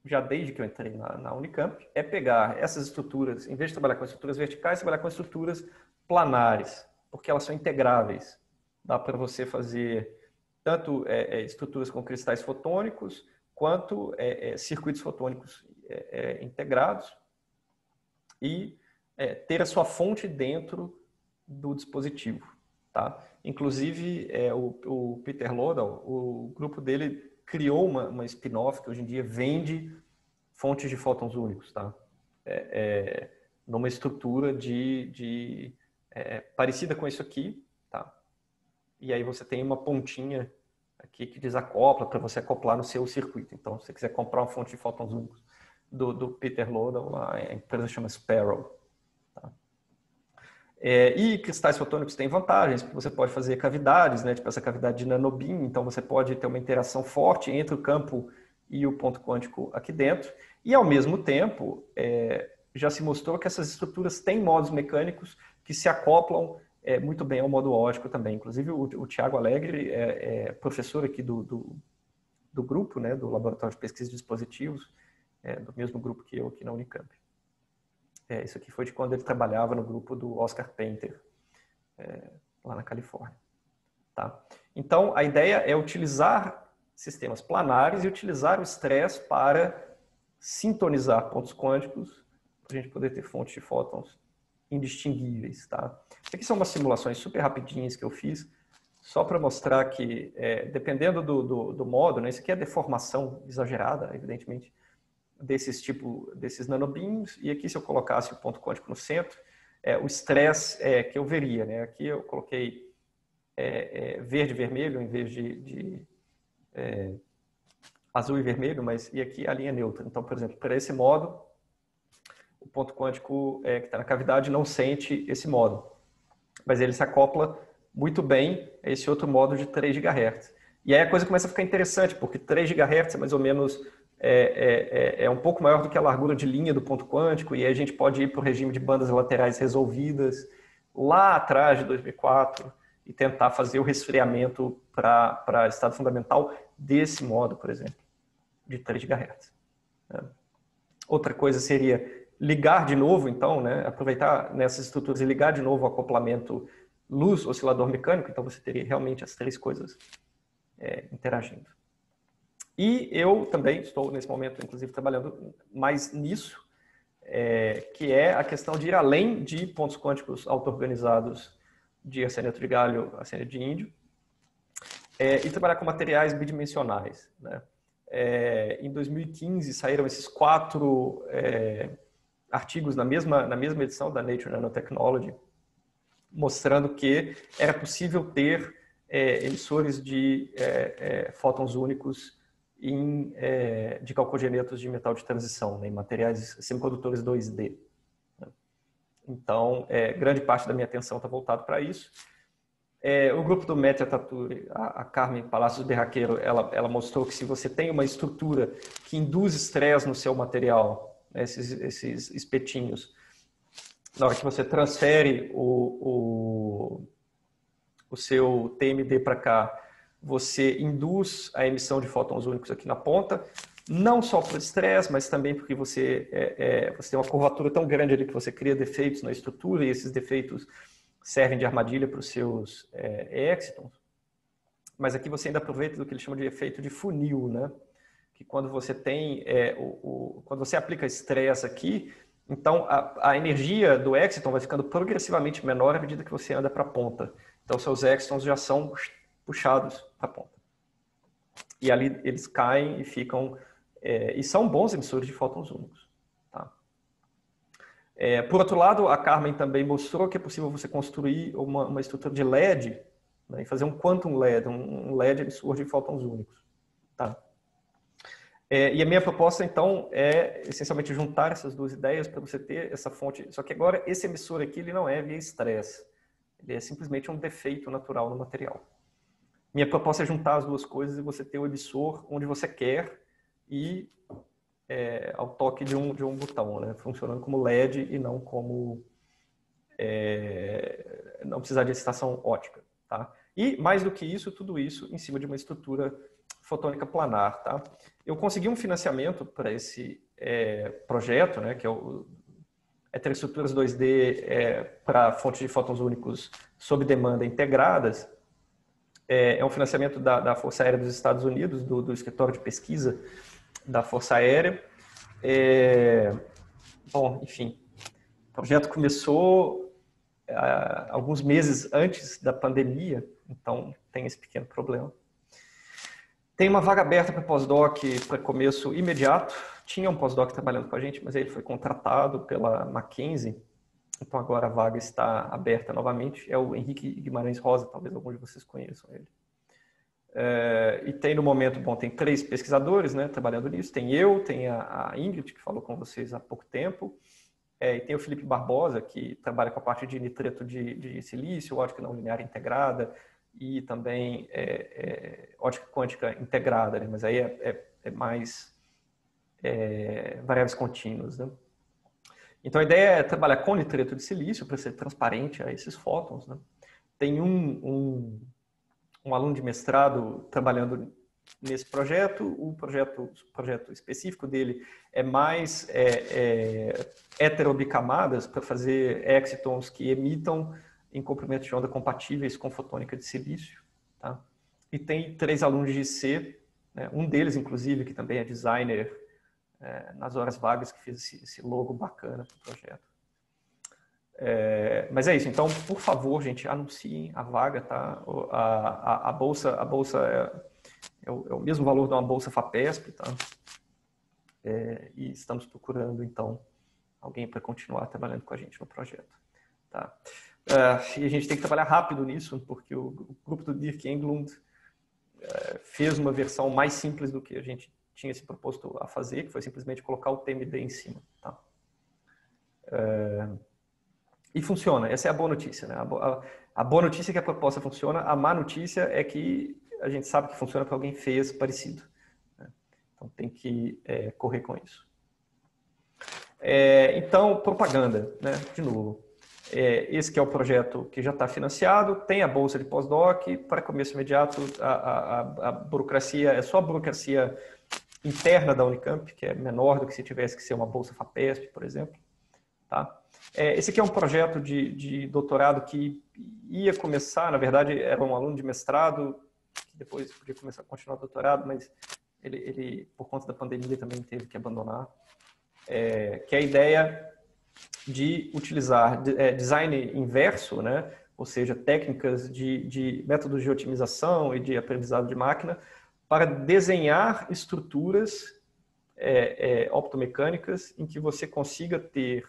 já desde que eu entrei na, na Unicamp, é pegar essas estruturas, em vez de trabalhar com estruturas verticais, trabalhar com estruturas planares, porque elas são integráveis dá para você fazer tanto é, é, estruturas com cristais fotônicos, quanto é, é circuitos fotônicos é, integrados e ter a sua fonte dentro do dispositivo. Tá? Inclusive, o, o, Peter Lodal, o grupo dele criou uma, uma spin-off que hoje em dia vende fontes de fótons únicos, tá? numa estrutura de, de parecida com isso aqui, e aí você tem uma pontinha aqui que desacopla para você acoplar no seu circuito. Então, se você quiser comprar uma fonte de fótons únicos do, do Peter Lodel, a empresa chama Sparrow. É, e cristais fotônicos têm vantagens, porque você pode fazer cavidades, né, tipo essa cavidade de nanobin, então você pode ter uma interação forte entre o campo e o ponto quântico aqui dentro. E, ao mesmo tempo, é, já se mostrou que essas estruturas têm modos mecânicos que se acoplam é, muito bem ao modo ótico também. Inclusive, o, o Tiago Alegre é, é, professor aqui do, do, do, grupo, né, do Laboratório de Pesquisa de Dispositivos, é, do mesmo grupo que eu aqui na Unicamp. É, isso aqui foi de quando ele trabalhava no grupo do Oscar Painter, é, lá na Califórnia. Tá? Então, a ideia é utilizar sistemas planares e utilizar o estresse para sintonizar pontos quânticos para a gente poder ter fontes de fótons indistinguíveis, tá? Aqui são umas simulações super rapidinhas que eu fiz, só para mostrar que, é, dependendo do, do, do, modo, né, isso aqui é deformação exagerada, evidentemente, desses tipo, desses nanobeams, e aqui se eu colocasse o ponto quântico no centro, é, o estresse é, que eu veria, né? Aqui eu coloquei é, é verde e vermelho em vez de, de é, azul e vermelho, mas e aqui a linha neutra. Então, por exemplo, para esse modo, o ponto quântico é, que está na cavidade não sente esse modo. Mas ele se acopla muito bem a esse outro modo de 3 GHz. E aí a coisa começa a ficar interessante, porque 3 GHz é mais ou menos é, é, é, um pouco maior do que a largura de linha do ponto quântico, e aí a gente pode ir para o regime de bandas laterais resolvidas lá atrás de 2004 e tentar fazer o resfriamento para estado fundamental desse modo, por exemplo, de 3 GHz. Outra coisa seria ligar de novo, então, né, aproveitar nessas estruturas e ligar de novo o acoplamento luz, oscilador mecânico, então você teria realmente as três coisas é, interagindo. E eu também estou, nesse momento, inclusive, trabalhando mais nisso, é, que é a questão de ir além de pontos quânticos auto-organizados de arsenito de galho, arsenito de índio, é, e trabalhar com materiais bidimensionais. Né? É, em 2015 saíram esses quatro é, artigos na mesma, na mesma edição da Nature Nanotechnology, mostrando que era possível ter é, emissores de é, fótons únicos em, é, de calcogenetos de metal de transição, né, em materiais semicondutores 2D. Né. Então, é, grande parte da minha atenção está voltada para isso. É, o grupo do Métia Taturi, a, a Carmen Palacios Berraqueiro, ela, ela mostrou que se você tem uma estrutura que induz estresse no seu material, esses, esses espetinhos. Na hora que você transfere o, o, o seu TMD para cá, você induz a emissão de fótons únicos aqui na ponta, não só por estresse, mas também porque você, é, é, você tem uma curvatura tão grande ali que você cria defeitos na estrutura e esses defeitos servem de armadilha para os seus é, excitons. Mas aqui você ainda aproveita do que eles chamam de efeito de funil, né? Que quando você tem, é, o, o, quando você aplica estresse aqui, então a, a, energia do exciton vai ficando progressivamente menor à medida que você anda para a ponta. Então seus excitons já são puxados para ponta. E ali eles caem e ficam é, e são bons emissores de fótons únicos. Tá? É, por outro lado, a Carmen também mostrou que é possível você construir uma, uma estrutura de LED né, e fazer um quantum LED, um, LED emissor de fótons únicos. Tá? É, e a minha proposta, então, é essencialmente juntar essas duas ideias para você ter essa fonte. Só que agora, esse emissor aqui, ele não é via estresse. Ele é simplesmente um defeito natural no material. Minha proposta é juntar as duas coisas e você ter o emissor onde você quer e é, ao toque de um, de um botão, né? funcionando como LED e não como é, não precisar de excitação ótica. Tá? E mais do que isso, tudo isso em cima de uma estrutura fotônica planar. Tá? Eu consegui um financiamento para esse é, projeto, né, que é o Heteroestruturas 2D é, para fontes de fótons únicos sob demanda integradas. É, é um financiamento da, da Força Aérea dos Estados Unidos, do, do escritório de pesquisa da Força Aérea. É, bom, enfim, o projeto começou uh, alguns meses antes da pandemia, então tem esse pequeno problema. Tem uma vaga aberta para pós-doc para começo imediato. Tinha um pós-doc trabalhando com a gente, mas ele foi contratado pela Mackenzie. Então agora a vaga está aberta novamente. É o Henrique Guimarães Rosa, talvez alguns de vocês conheçam ele. É, e tem no momento, bom, tem três pesquisadores né, trabalhando nisso. Tem eu, tem a, a Ingrid, que falou com vocês há pouco tempo, é, e tem o Felipe Barbosa, que trabalha com a parte de nitreto de, de silício, ótica não linear integrada e também é, ótica quântica integrada, né, mas aí é, é, é mais variáveis contínuas. Né? Então a ideia é trabalhar com nitreto de silício para ser transparente a esses fótons. Né? Tem um, um um aluno de mestrado trabalhando nesse projeto. O projeto, projeto específico dele é mais é, é, heterobicamadas para fazer excitons que emitam em comprimentos de onda compatíveis com fotônica de silício. Tá? E tem três alunos de C, né? um deles, inclusive, que também é designer é, nas horas vagas, que fez esse, esse logo bacana para o projeto. É, mas é isso. Então, por favor, gente, anunciem a vaga, tá? A, a, a bolsa, a bolsa é, é, o, é, o, mesmo valor de uma bolsa Fapesp, tá? É, e estamos procurando então alguém para continuar trabalhando com a gente no projeto, tá? É, e a gente tem que trabalhar rápido nisso, porque o, o grupo do Dirk Englund é, fez uma versão mais simples do que a gente tinha se proposto a fazer, que foi simplesmente colocar o TMD em cima, tá? E funciona, essa é a boa notícia. Né? A, a, a, boa notícia é que a proposta funciona, a má notícia é que a gente sabe que funciona porque alguém fez parecido. Né? Então tem que é, correr com isso. É, então, propaganda, né? de novo. É, esse que é o projeto que já está financiado, tem a bolsa de pós-doc, para começo imediato, a, a, burocracia é só a burocracia interna da Unicamp, que é menor do que se tivesse que ser uma bolsa FAPESP, por exemplo. Tá? É, esse aqui é um projeto de, de, doutorado que ia começar, na verdade, era um aluno de mestrado, que depois podia começar continuar o doutorado, mas ele, ele por conta da pandemia, também teve que abandonar. É, que é a ideia de utilizar é, design inverso, né? ou seja, técnicas de, de métodos de otimização e de aprendizado de máquina, para desenhar estruturas é, é, optomecânicas em que você consiga ter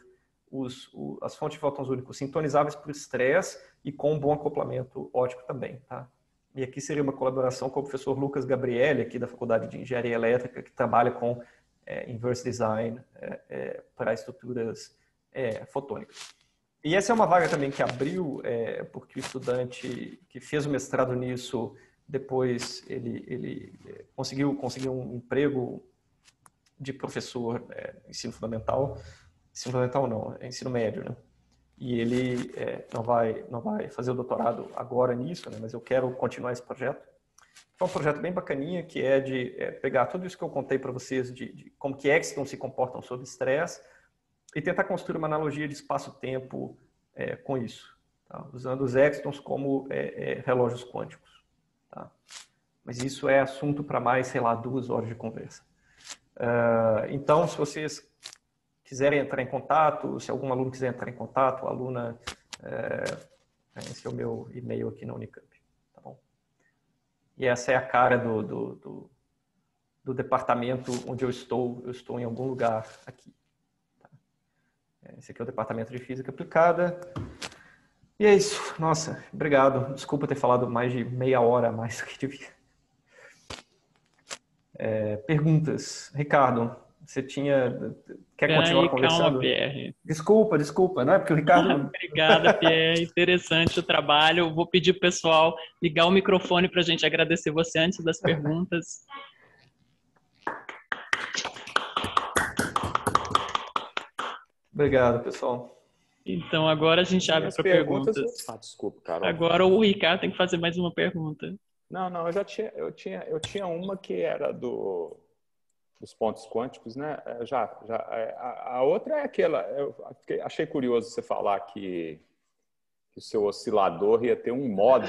os, o, as fontes de fótons únicos sintonizáveis por estresse e com um bom acoplamento ótico também. Tá? E aqui seria uma colaboração com o professor Lucas Gabriele, aqui da Faculdade de Engenharia Elétrica, que trabalha com é, inverse design é, é, para estruturas é, fotônicas. E essa é uma vaga também que abriu, porque o estudante que fez o mestrado nisso, depois ele, ele é, conseguiu, um emprego de professor ensino fundamental ensino fundamental não, é ensino médio, né? E ele é, não vai não vai fazer o doutorado agora nisso, né? Mas eu quero continuar esse projeto. É um projeto bem bacaninha que é de é, pegar tudo isso que eu contei para vocês de, de, como que extons se comportam sob estresse e tentar construir uma analogia de espaço-tempo é, com isso, tá? usando os extons como é, é, relógios quânticos. Tá? Mas isso é assunto para mais, sei lá, duas horas de conversa. Uh, então, se vocês quiserem entrar em contato, se algum aluno quiser entrar em contato, aluna, é, esse é o meu e-mail aqui na Unicamp. Tá bom? E essa é a cara do, do, do, do departamento onde eu estou. Eu estou em algum lugar aqui. Tá? Esse aqui é o departamento de Física Aplicada. E é isso. Nossa, obrigado. Desculpa ter falado mais de meia hora a mais [LAUGHS] do que devia. É, perguntas. Ricardo, você tinha. Quer continuar conversando? Calma, Pierre. Desculpa, desculpa, não é porque o Ricardo. [LAUGHS] Obrigada, Pierre. Interessante o trabalho. vou pedir para o pessoal ligar o microfone para a gente agradecer você antes das perguntas. Obrigado, pessoal. Então agora a gente abre para perguntas. perguntas. Ah, desculpa, Carol. Agora o Ricardo tem que fazer mais uma pergunta. Não, não, eu já tinha, eu tinha, eu tinha uma que era do dos pontos quânticos, né? É, já, já é, a, a outra é aquela. Eu achei curioso você falar que, que o seu oscilador ia ter um modo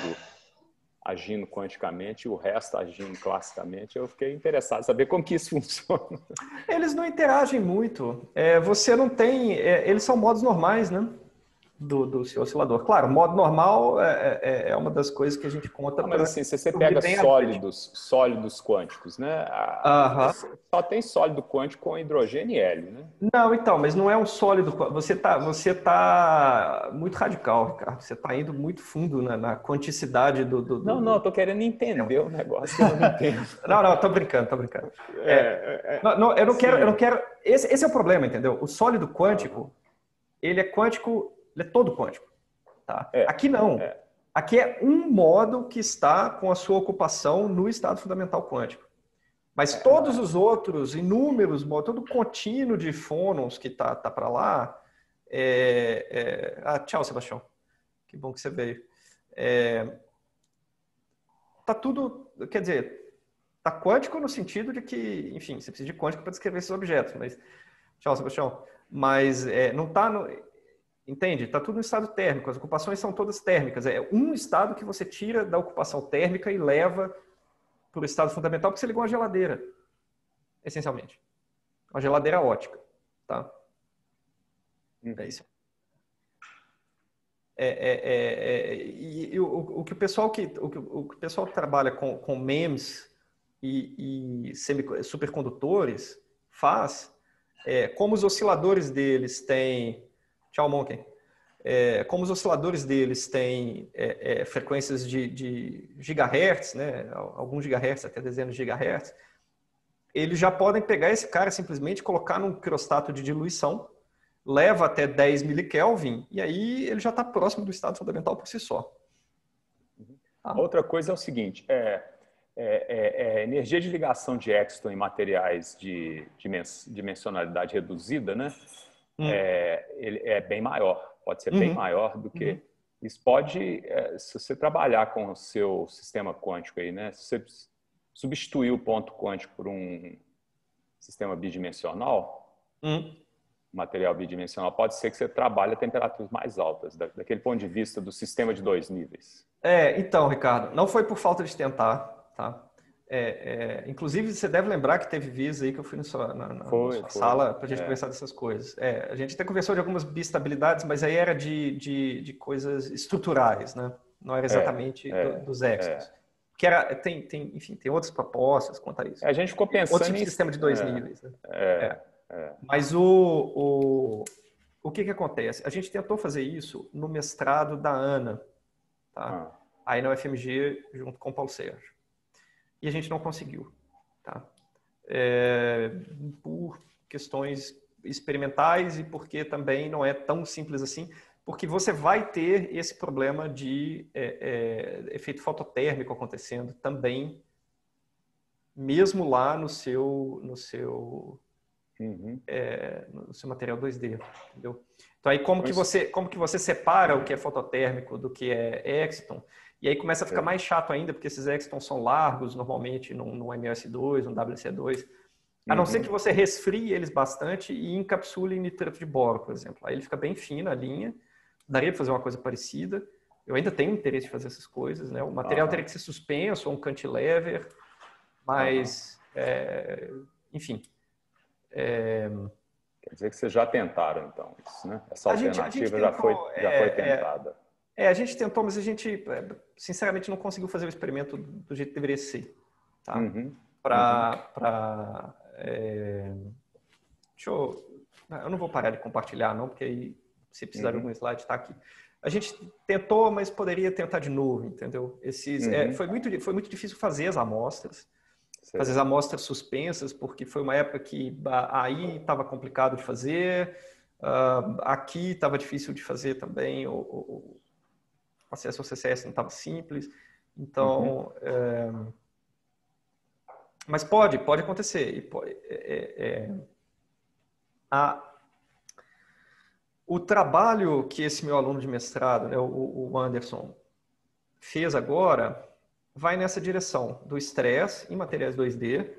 agindo quanticamente e o resto agindo classicamente. Eu fiquei interessado em saber como que isso [LAUGHS] funciona. Eles não interagem muito. É, você não tem. É, eles são modos normais, né? Do, do seu oscilador. Claro, modo normal é, é, é uma das coisas que a gente conta. Não, mas assim, se você pega sólidos, sólidos quânticos, né? A, uh -huh. Só tem sólido quântico com hidrogênio e hélio, né? Não, então, mas não é um sólido. Você está você tá muito radical, Ricardo. Você está indo muito fundo na, na quanticidade do, do, do, Não, não, estou querendo entender o negócio. Eu não entendo. [LAUGHS] não, não, estou brincando, estou brincando. É, é, é, não, não, eu não quero, eu não quero. Esse, esse é o problema, entendeu? O sólido quântico, ele é quântico ele é todo quântico. Tá? É, Aqui não. É. Aqui é um modo que está com a sua ocupação no estado fundamental quântico. Mas é, todos os outros, inúmeros modos, todo o contínuo de fônons que tá, tá para lá. É, é, ah, tchau, Sebastião. Que bom que você veio. É, tá tudo, quer dizer, tá quântico no sentido de que, enfim, você precisa de quântico para descrever esses objetos, mas tchau, Sebastião. Mas é, não está no, Entende? Está tudo no estado térmico, as ocupações são todas térmicas. É um estado que você tira da ocupação térmica e leva para o estado fundamental, porque você ligou uma geladeira, essencialmente. Uma geladeira ótica. Tá? Hum. É isso. É, é, é, é e, e o, o, que o pessoal que o, que o pessoal que trabalha com, com MEMS e, e semi, supercondutores faz, é, como os osciladores deles têm Tchau, Monkey. É, como os osciladores deles têm é, é, frequências de, de, gigahertz, né, alguns gigahertz, até dezenas de gigahertz, eles já podem pegar esse cara simplesmente colocar num crirostato de diluição, leva até 10 milikelvin, e aí ele já está próximo do estado fundamental por si só. Ah. Outra coisa é o seguinte, é, é, é, é energia de ligação de Exton em materiais de dimensionalidade reduzida, né? Hum. é, ele é bem maior, pode ser uhum. bem maior do que. Uhum. Isso pode, é, se você trabalhar com o seu sistema quântico aí, né? Se você substituir o ponto quântico por um sistema bidimensional, hum. material bidimensional, pode ser que você trabalhe a temperaturas mais altas, daquele ponto de vista do sistema de dois níveis. É, então, Ricardo, não foi por falta de tentar, tá? É, é, inclusive, você deve lembrar que teve vezes aí que eu fui na sua, na, na foi, sua sala para a gente é. conversar dessas coisas. É, a gente até conversou de algumas bistabilidades, mas aí era de, de, de coisas estruturais, né? Não era exatamente é, do, dos extras. Que era, tem, tem, enfim, tem outras propostas quanto a isso. A gente ficou pensando Outro tipo de sistema de dois níveis. Né? Mas o, o, o que que acontece? A gente tentou fazer isso no mestrado da Ana, tá? Ah. Aí na UFMG, junto com o Paulo Sérgio e a gente não conseguiu, tá? É, por questões experimentais e porque também não é tão simples assim, porque você vai ter esse problema de é, é, efeito fototérmico acontecendo também, mesmo lá no seu, no seu Uhum. é, no seu material 2D, entendeu? Então aí como que você como que você separa o que é fototérmico do que é Exton? E aí começa a ficar É. mais chato ainda, porque esses Exton são largos normalmente no, no MS2, no WC2. A não Uhum. ser que você resfrie eles bastante e encapsule em nitrato de boro, por exemplo. Aí ele fica bem fino a linha. Daria para fazer uma coisa parecida. Eu ainda tenho interesse em fazer essas coisas, né? O material Aham. teria que ser suspenso ou um cantilever, mas, é, enfim. É, Quer dizer que vocês já tentaram, então, isso, né? Essa A gente- alternativa gente já, tentou, foi, já é, foi é. tentada. É, a gente tentou, mas a gente, é, sinceramente, não conseguiu fazer o experimento do jeito que deveria ser. Tá? Uhum. Para. deixa eu. Eu não vou parar de compartilhar, não, porque aí, se precisar de Uhum. algum slide, está aqui. A gente tentou, mas poderia tentar de novo, entendeu? Esses, é, Uhum. foi, muito, foi muito difícil fazer as amostras, Sei. fazer as amostras suspensas, porque foi uma época que aí estava complicado de fazer, ah, aqui estava difícil de fazer também, o, o- o acesso ao CCS não estava simples. Então, é, mas pode, pode acontecer. E pode- é- é- a- o trabalho que esse meu aluno de mestrado, né, o, o Anderson, fez agora vai nessa direção do estresse em materiais 2D,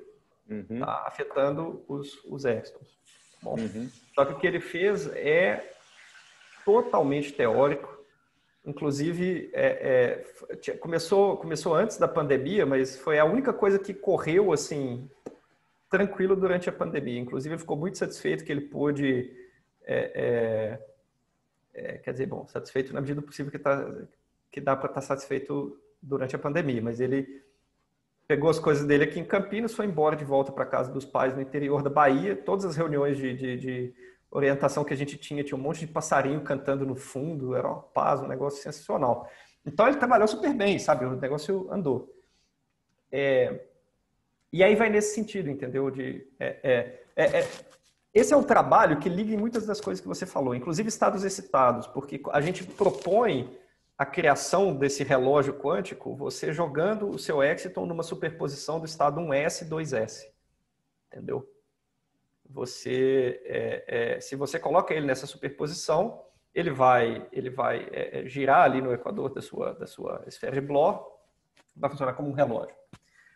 Uhum. tá, afetando os, os. Bom, Uhum. só que o que ele fez é totalmente teórico. Inclusive, é, é, começou, começou antes da pandemia, mas foi a única coisa que correu assim tranquilo durante a pandemia. Inclusive, ele ficou muito satisfeito que ele pôde, é, é, é, quer dizer, bom, satisfeito na medida do possível que, tá, que dá para estar satisfeito durante a pandemia. Mas ele pegou as coisas dele aqui em Campinas, foi embora de volta para casa dos pais no interior da Bahia. Todas as reuniões de, de, de orientação que a gente tinha, tinha um monte de passarinho cantando no fundo, era uma paz, um negócio sensacional. Então ele trabalhou super bem, sabe? O negócio andou. É, e aí vai nesse sentido, entendeu? De, é, é, é, é, esse é um trabalho que liga em muitas das coisas que você falou, inclusive estados excitados, porque a gente propõe a criação desse relógio quântico, você jogando o seu Exciton numa superposição do estado 1S e 2S. Entendeu? Você, é, é, se você coloca ele nessa superposição, ele vai, ele vai é, girar ali no equador da sua, da sua esfera de Bloch, vai funcionar como um relógio.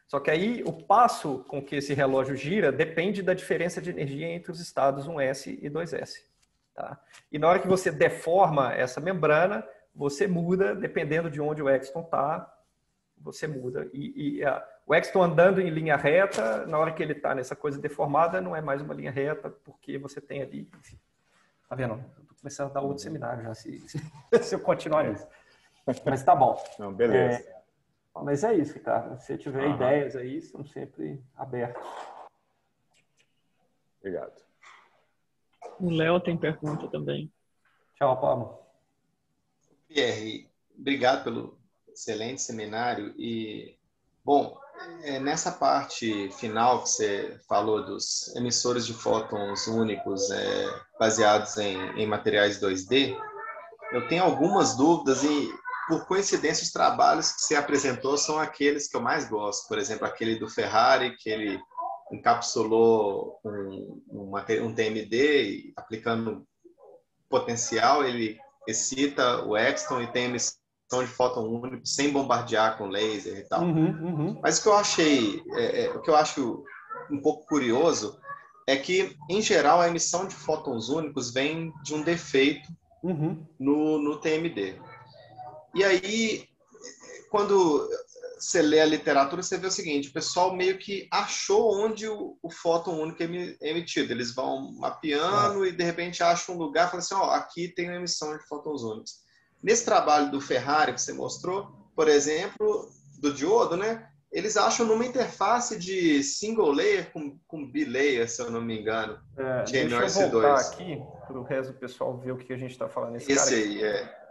Só que aí o passo com que esse relógio gira depende da diferença de energia entre os estados 1S e 2S. Tá? E na hora que você deforma essa membrana, você muda, dependendo de onde o Exton está, você muda. E, e a, o Exton andando em linha reta, na hora que ele está nessa coisa deformada, não é mais uma linha reta, porque você tem ali. Enfim, tá vendo? Estou começando a dar outro seminário já, se, se, [LAUGHS] se eu continuar nisso. Mas tá bom. Não, beleza. É, mas é isso, Ricardo. Se tiver Aham. ideias aí, estão sempre abertos. Obrigado. O Léo tem pergunta também. Tchau, Paulo. Pierre, obrigado pelo excelente seminário e bom é, nessa parte final que você falou dos emissores de fótons únicos é, baseados em, em materiais 2D, eu tenho algumas dúvidas e por coincidência os trabalhos que você apresentou são aqueles que eu mais gosto, por exemplo aquele do Ferrari que ele encapsulou um, um, um TMD e aplicando potencial ele excita o Exton e tem emissão de fóton único sem bombardear com laser e tal. Uhum, uhum. Mas o que eu achei, é, é, o que eu acho um pouco curioso é que, em geral, a emissão de fótons únicos vem de um defeito uhum. no, no TMD. E aí, quando você lê a literatura, você vê o seguinte: o pessoal meio que achou onde o, o fóton único é emitido. Eles vão mapeando é. e de repente acham um lugar e falam assim: ó, oh, aqui tem uma emissão de fótons únicos. Nesse trabalho do Ferrari que você mostrou, por exemplo, do diodo, né? Eles acham numa interface de single layer com, com bilayer, se eu não me engano, é, de deixa MRC2. eu voltar aqui para o resto do pessoal ver o que a gente está falando. Esse, esse aí, é.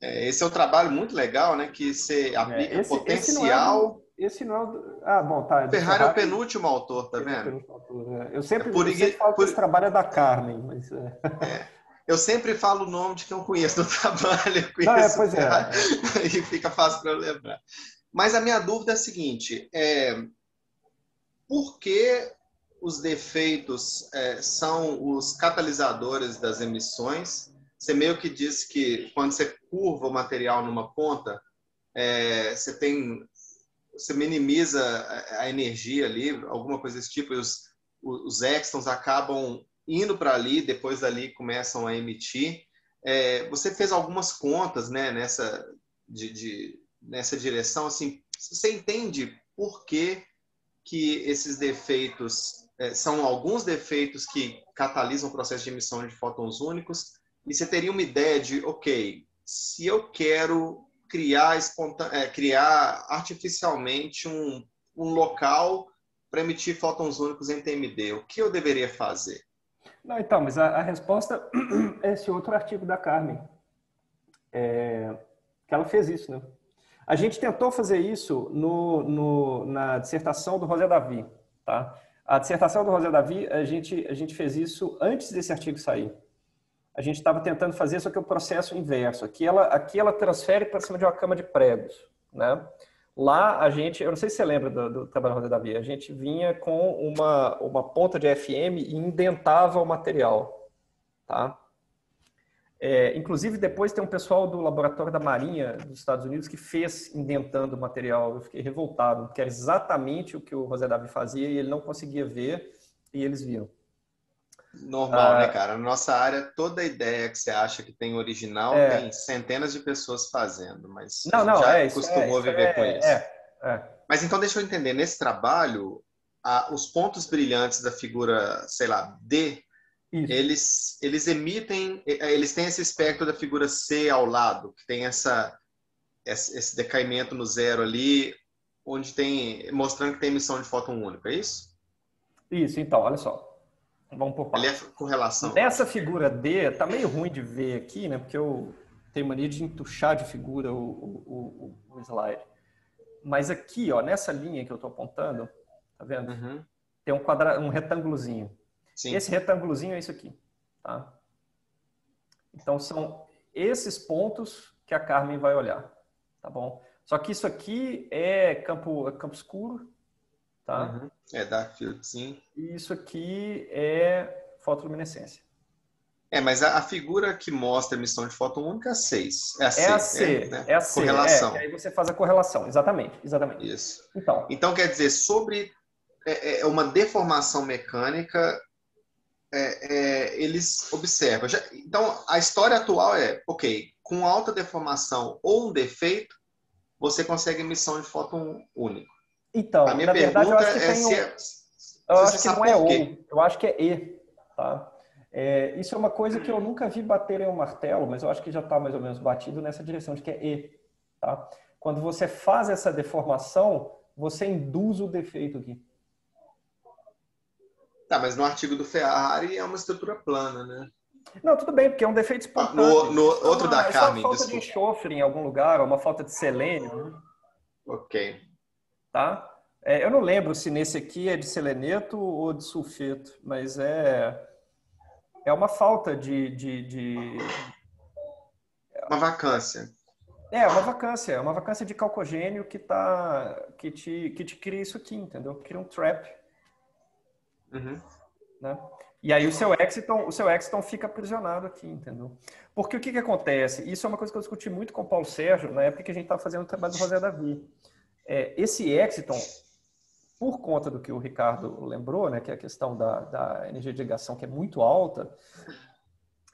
É, esse é um trabalho muito legal, né? Que você aplica É, esse, potencial. Esse não é o. Ah, bom, tá. É Ferrari, Ferrari, é o penúltimo autor, tá vendo? Autor, eu sempre, por, eu sempre falo por... que esse trabalho é da Carmen, mas. Eu sempre falo o nome de quem eu conheço no [LAUGHS] trabalho. Eu conheço não, é, pois é. [LAUGHS] e fica fácil para eu lembrar. Mas a minha dúvida é a seguinte: é, por que os defeitos é, são os catalisadores das emissões. Você meio que diz que quando você curva o material numa ponta, é, você tem, você minimiza a, a energia ali, alguma coisa desse tipo, e os, os extons acabam indo para ali, depois dali começam a emitir. É, você fez algumas contas, né, nessa de, de, nessa direção, assim, você entende por que que esses defeitos é, são alguns defeitos que catalisam o processo de emissão de fótons únicos, e você teria uma ideia de, ok, se eu quero criar, é, criar artificialmente um, um local para emitir fótons únicos em TMD, o que eu deveria fazer? Não, então, mas a, a resposta [CLEARS THROAT] é esse outro artigo da Carmen, é, que ela fez isso, né? A gente tentou fazer isso no, no, na dissertação do José Davi, tá? A dissertação do José Davi, a gente, a gente fez isso antes desse artigo sair. A gente estava tentando fazer só que o processo inverso. Aqui ela, aqui ela transfere para cima de uma cama de pregos, né? Lá a gente, eu não sei se você lembra do, do trabalho do José Davi, a gente vinha com uma, uma ponta de FM e indentava o material, tá? É, inclusive, depois tem um pessoal do laboratório da Marinha dos Estados Unidos que fez indentando o material. Eu fiquei revoltado, porque era exatamente o que o José Davi fazia e ele não conseguia ver e eles viam. Normal, né, ah, né, cara? Na nossa área, toda ideia que você acha que tem original, é, tem centenas de pessoas fazendo, mas não, não, já é, costumou é, viver é, com isso. É, é, mas então, deixa eu entender, nesse trabalho, a, os pontos brilhantes da figura, sei lá, D, isso. eles eles emitem, eles têm esse espectro da figura C ao lado, que tem essa esse decaimento no zero ali, onde tem mostrando que tem emissão de fóton único, é isso? Isso, então, olha só. Vamos por é com relação. Nessa figura D, tá meio ruim de ver aqui, né? Porque eu tenho mania de entuchar de figura o, o, o, o slide. Mas aqui, ó, nessa linha que eu estou apontando, tá vendo? Uhum. Tem um quadrado, um retângulozinho. Sim. Esse retângulozinho é isso aqui, tá? Então são esses pontos que a Carmen vai olhar, tá bom? Só que isso aqui é campo, é campo escuro, tá? Uhum. É dark field, sim. E isso aqui é fotoluminescência. É, mas a, a, figura que mostra a emissão de fóton única é a 6. É a C. É a C, é, né? é a C. Correlação. É, aí você faz a correlação, exatamente, exatamente. Isso. Então, então quer dizer, sobre é, é uma deformação mecânica é, é, eles observam. Já, então, a história atual é, ok, com alta deformação ou um defeito, você consegue emissão de fóton único. Então, a minha na verdade, eu acho que é tem um... É, eu acho que não é ou, eu acho que é e, tá? É, isso é uma coisa que eu nunca vi bater em um martelo, mas eu acho que já está mais ou menos batido nessa direção de que é e, tá? Quando você faz essa deformação, você induz o defeito aqui. Tá, mas no artigo do Ferrari é uma estrutura plana, né? Não, tudo bem, porque é um defeito espontâneo. No, no outro da é Carmen, falta desculpa. de enxofre em algum lugar, ou uma falta de selênio. Né? Ok. Tá? É, eu não lembro se nesse aqui é de seleneto ou de sulfeto, mas é é uma falta de, de, de... uma vacância. É, uma vacância, é uma vacância de calcogênio que tá que te que te cria isso aqui, entendeu? Cria um trap Uhum. Né? E aí o seu Exiton, o seu Exiton fica aprisionado aqui, entendeu? Porque o que, que acontece? Isso é uma coisa que eu discuti muito com o Paulo Sérgio na época que a gente estava fazendo o trabalho do José Davi. É, esse Exiton, por conta do que o Ricardo lembrou, né, que é a questão da, da energia de ligação que é muito alta,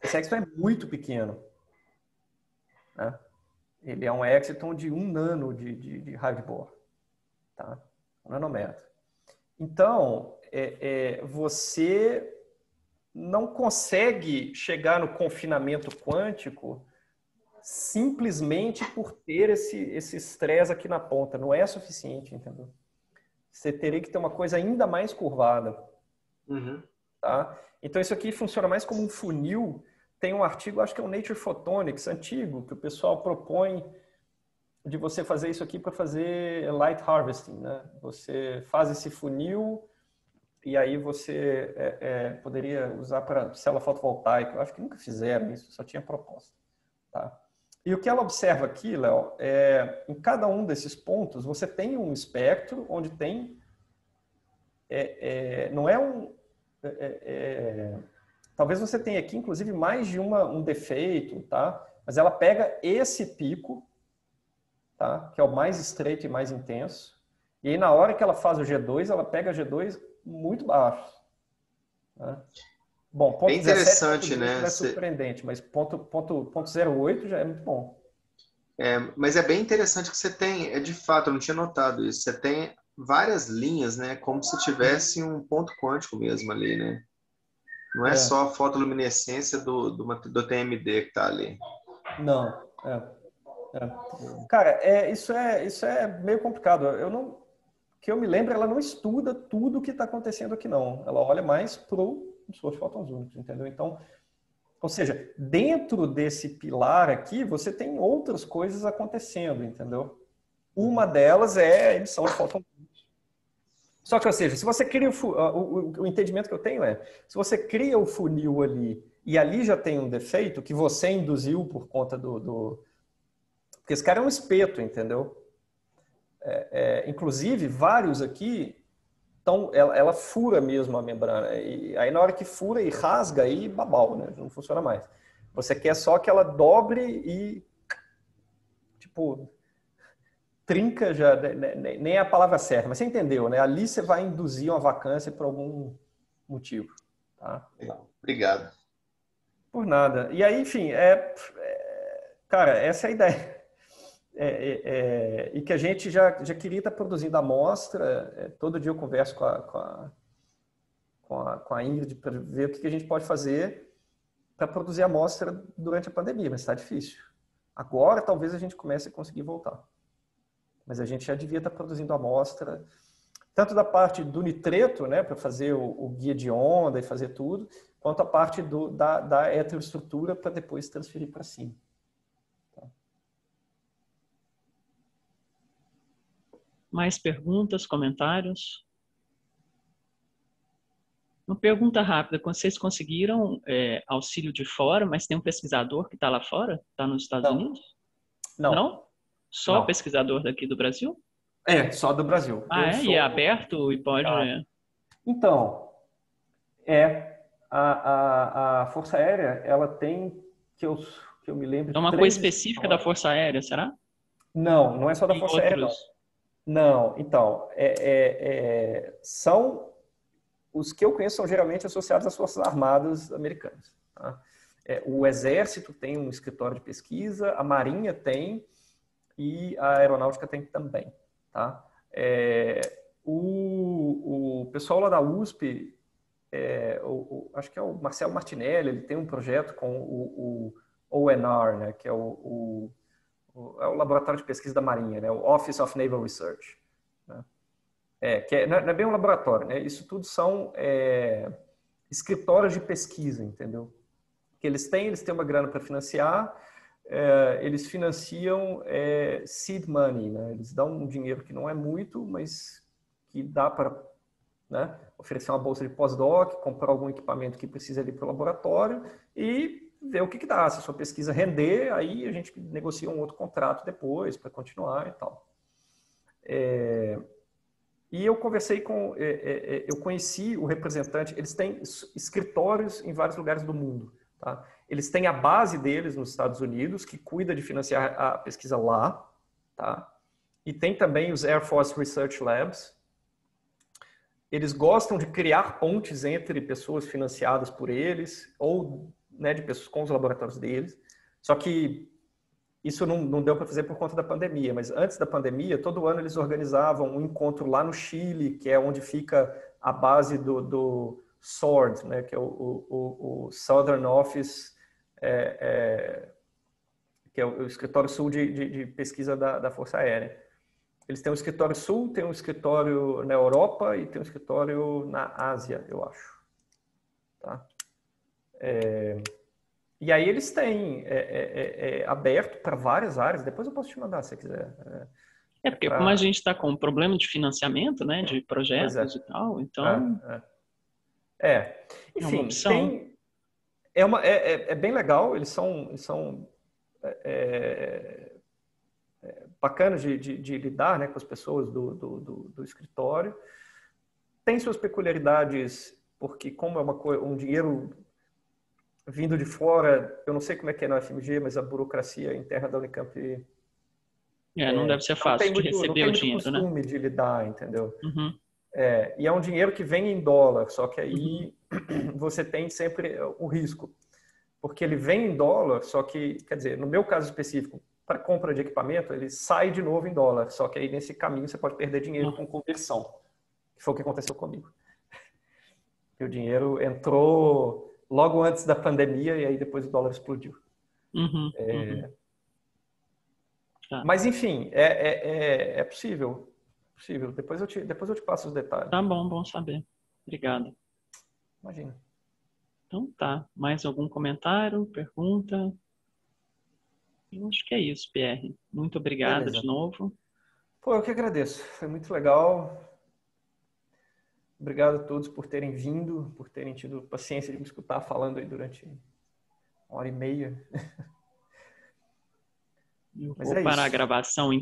esse Exiton é muito pequeno. Né? Ele é um Exiton de um nano de, de, de tá? Um nanômetro. Então, é, é, você não consegue chegar no confinamento quântico simplesmente por ter esse esse estresse aqui na ponta. Não é suficiente, entendeu? Você teria que ter uma coisa ainda mais curvada. Uhum. Tá? Então, isso aqui funciona mais como um funil. Tem um artigo, acho que é o Nature Photonics, antigo, que o pessoal propõe de você fazer isso aqui para fazer light harvesting. Né? Você faz esse funil e aí você é, é, poderia usar para célula fotovoltaica. Eu acho que nunca fizeram isso, só tinha proposta. Tá? E o que ela observa aqui, Léo, é em cada um desses pontos você tem um espectro onde tem é, é, não é um. É, é, é, talvez você tenha aqui, inclusive, mais de uma, um defeito, tá? Mas ela pega esse pico, tá? Que é o mais estreito e mais intenso. E aí, na hora que ela faz o G2, ela pega G2 muito baixo. Tá? Bom, ponto é interessante, 17, né? É surpreendente, mas ponto, ponto, ponto 08 já é muito bom. É, mas é bem interessante que você tem, é de fato, eu não tinha notado isso, você tem várias linhas, né? Como se tivesse um ponto quântico mesmo ali, né? Não é, é. só a fotoluminescência do, do, do TMD que está ali. Não, é. é. Cara, é, isso, é, isso é meio complicado. Eu não, que eu me lembro, ela não estuda tudo o que está acontecendo aqui, não. Ela olha mais para os fótons únicos, entendeu? Então, ou seja, dentro desse pilar aqui, você tem outras coisas acontecendo, entendeu? Uma delas é a emissão de fótons só que, ou seja, se você cria o, o, o, entendimento que eu tenho é, se você cria o funil ali e ali já tem um defeito que você induziu por conta do, do... porque esse cara é um espeto, entendeu? É, é, inclusive vários aqui, então ela, ela, fura mesmo a membrana e aí na hora que fura e rasga aí babau, né? Não funciona mais. Você quer só que ela dobre e tipo trinca já, né, né, né, nem é a palavra certa, mas você entendeu, né? Ali você vai induzir uma vacância por algum motivo. Tá? Legal. Obrigado. Por nada. E aí, enfim, é, é cara, essa é a ideia. É, é, é, e que a gente já, já queria estar produzindo amostra. É, todo dia eu converso com a, com a, com a, com a Ingrid para ver o que, que a gente pode fazer para produzir amostra durante a pandemia, mas está difícil. Agora, talvez a gente comece a conseguir voltar mas a gente já devia estar produzindo amostra, tanto da parte do nitreto, né, para fazer o, o, guia de onda e fazer tudo, quanto a parte do, da, da heteroestrutura para depois transferir para cima. Mais perguntas, comentários? Uma pergunta rápida: vocês conseguiram é, auxílio de fora, mas tem um pesquisador que está lá fora? Está nos Estados Não. Unidos? Não. Não? Só Não. pesquisador daqui do Brasil? É, só do Brasil. Ah, é? Sou... E é aberto e pode. Ah. Então, é. A, a, a Força Aérea, ela tem, que eu, que eu me lembro. É uma coisa específica da Força Aérea, será? Não, não é só da Força outros? Aérea. Não. Não, então, é, é, é, são. Os que eu conheço são geralmente associados às Forças Armadas Americanas. Tá? É, o Exército tem um escritório de pesquisa, a Marinha tem, e a aeronáutica tem também, tá? É, o, o pessoal lá da USP, é, o, o, acho que é o Marcelo Martinelli, ele tem um projeto com o, ONR, né, que é o, é o laboratório de pesquisa da Marinha, né, o Office of Naval Research. Né? É, que é, não é bem um laboratório, né? Isso tudo são é, escritórios de pesquisa, entendeu? Que eles têm, eles têm uma grana para financiar, é, eles financiam é, seed money, né? Eles dão um dinheiro que não é muito, mas que dá para né, oferecer uma bolsa de pós-doc, comprar algum equipamento que precisa ali para o laboratório e ver o que, que dá. Se a sua pesquisa render, aí a gente negocia um outro contrato depois para continuar e tal. É, e eu conversei com, é, é, é, eu conheci o representante, eles têm escritórios em vários lugares do mundo, tá? Eles têm a base deles nos Estados Unidos, que cuida de financiar a pesquisa lá, tá? E tem também os Air Force Research Labs. Eles gostam de criar pontes entre pessoas financiadas por eles ou né, de pessoas com os laboratórios deles. Só que isso não, não deu para fazer por conta da pandemia, mas antes da pandemia, todo ano eles organizavam um encontro lá no Chile, que é onde fica a base do, do SWORD, né, que é o, o, o Southern Office é, é, que é o, Escritório Sul de, de, de Pesquisa da, da, Força Aérea. Eles têm um escritório sul, tem um escritório na Europa e tem um escritório na Ásia, eu acho. Tá? É, e aí eles têm é, é, é, aberto para várias áreas. Depois eu posso te mandar se quiser. É, porque pra... como a gente está com um problema de financiamento, né, de projetos e tal, então... É, enfim, tem, é, uma, é, é, é, bem legal, eles são, eles são é, é, é bacanas de, de, de, lidar né, com as pessoas do, do, do, do, escritório. tem suas peculiaridades, porque como é uma um dinheiro vindo de fora, eu não sei como é que é na FMG, mas a burocracia interna da Unicamp é, não é, deve ser fácil muito, de receber o dinheiro, né? Não tem costume de lidar, entendeu? Uhum. É, e é um dinheiro que vem em dólar, só que aí uhum. [CLEARS THROAT] você tem sempre o risco. Porque ele vem em dólar, só que, quer dizer, no meu caso específico, para compra de equipamento, ele sai de novo em dólar, só que aí nesse caminho você pode perder dinheiro uhum. com conversão, que foi o que aconteceu comigo. [LAUGHS] o dinheiro entrou logo antes da pandemia e aí depois o dólar explodiu. Uhum, é... uhum. Tá. Mas enfim, é, é, é, é, possível. possível. Depois eu, te, depois eu te passo os detalhes. Tá bom, bom saber. Obrigado. Imagina. Então tá. Mais algum comentário, pergunta? Eu acho que é isso, Pierre. Muito obrigado Beleza. de novo. Pô, eu que agradeço. Foi muito legal. Obrigado a todos por terem vindo, por terem tido paciência de me escutar falando aí durante uma hora e meia. Eu Mas vou é parar isso. a gravação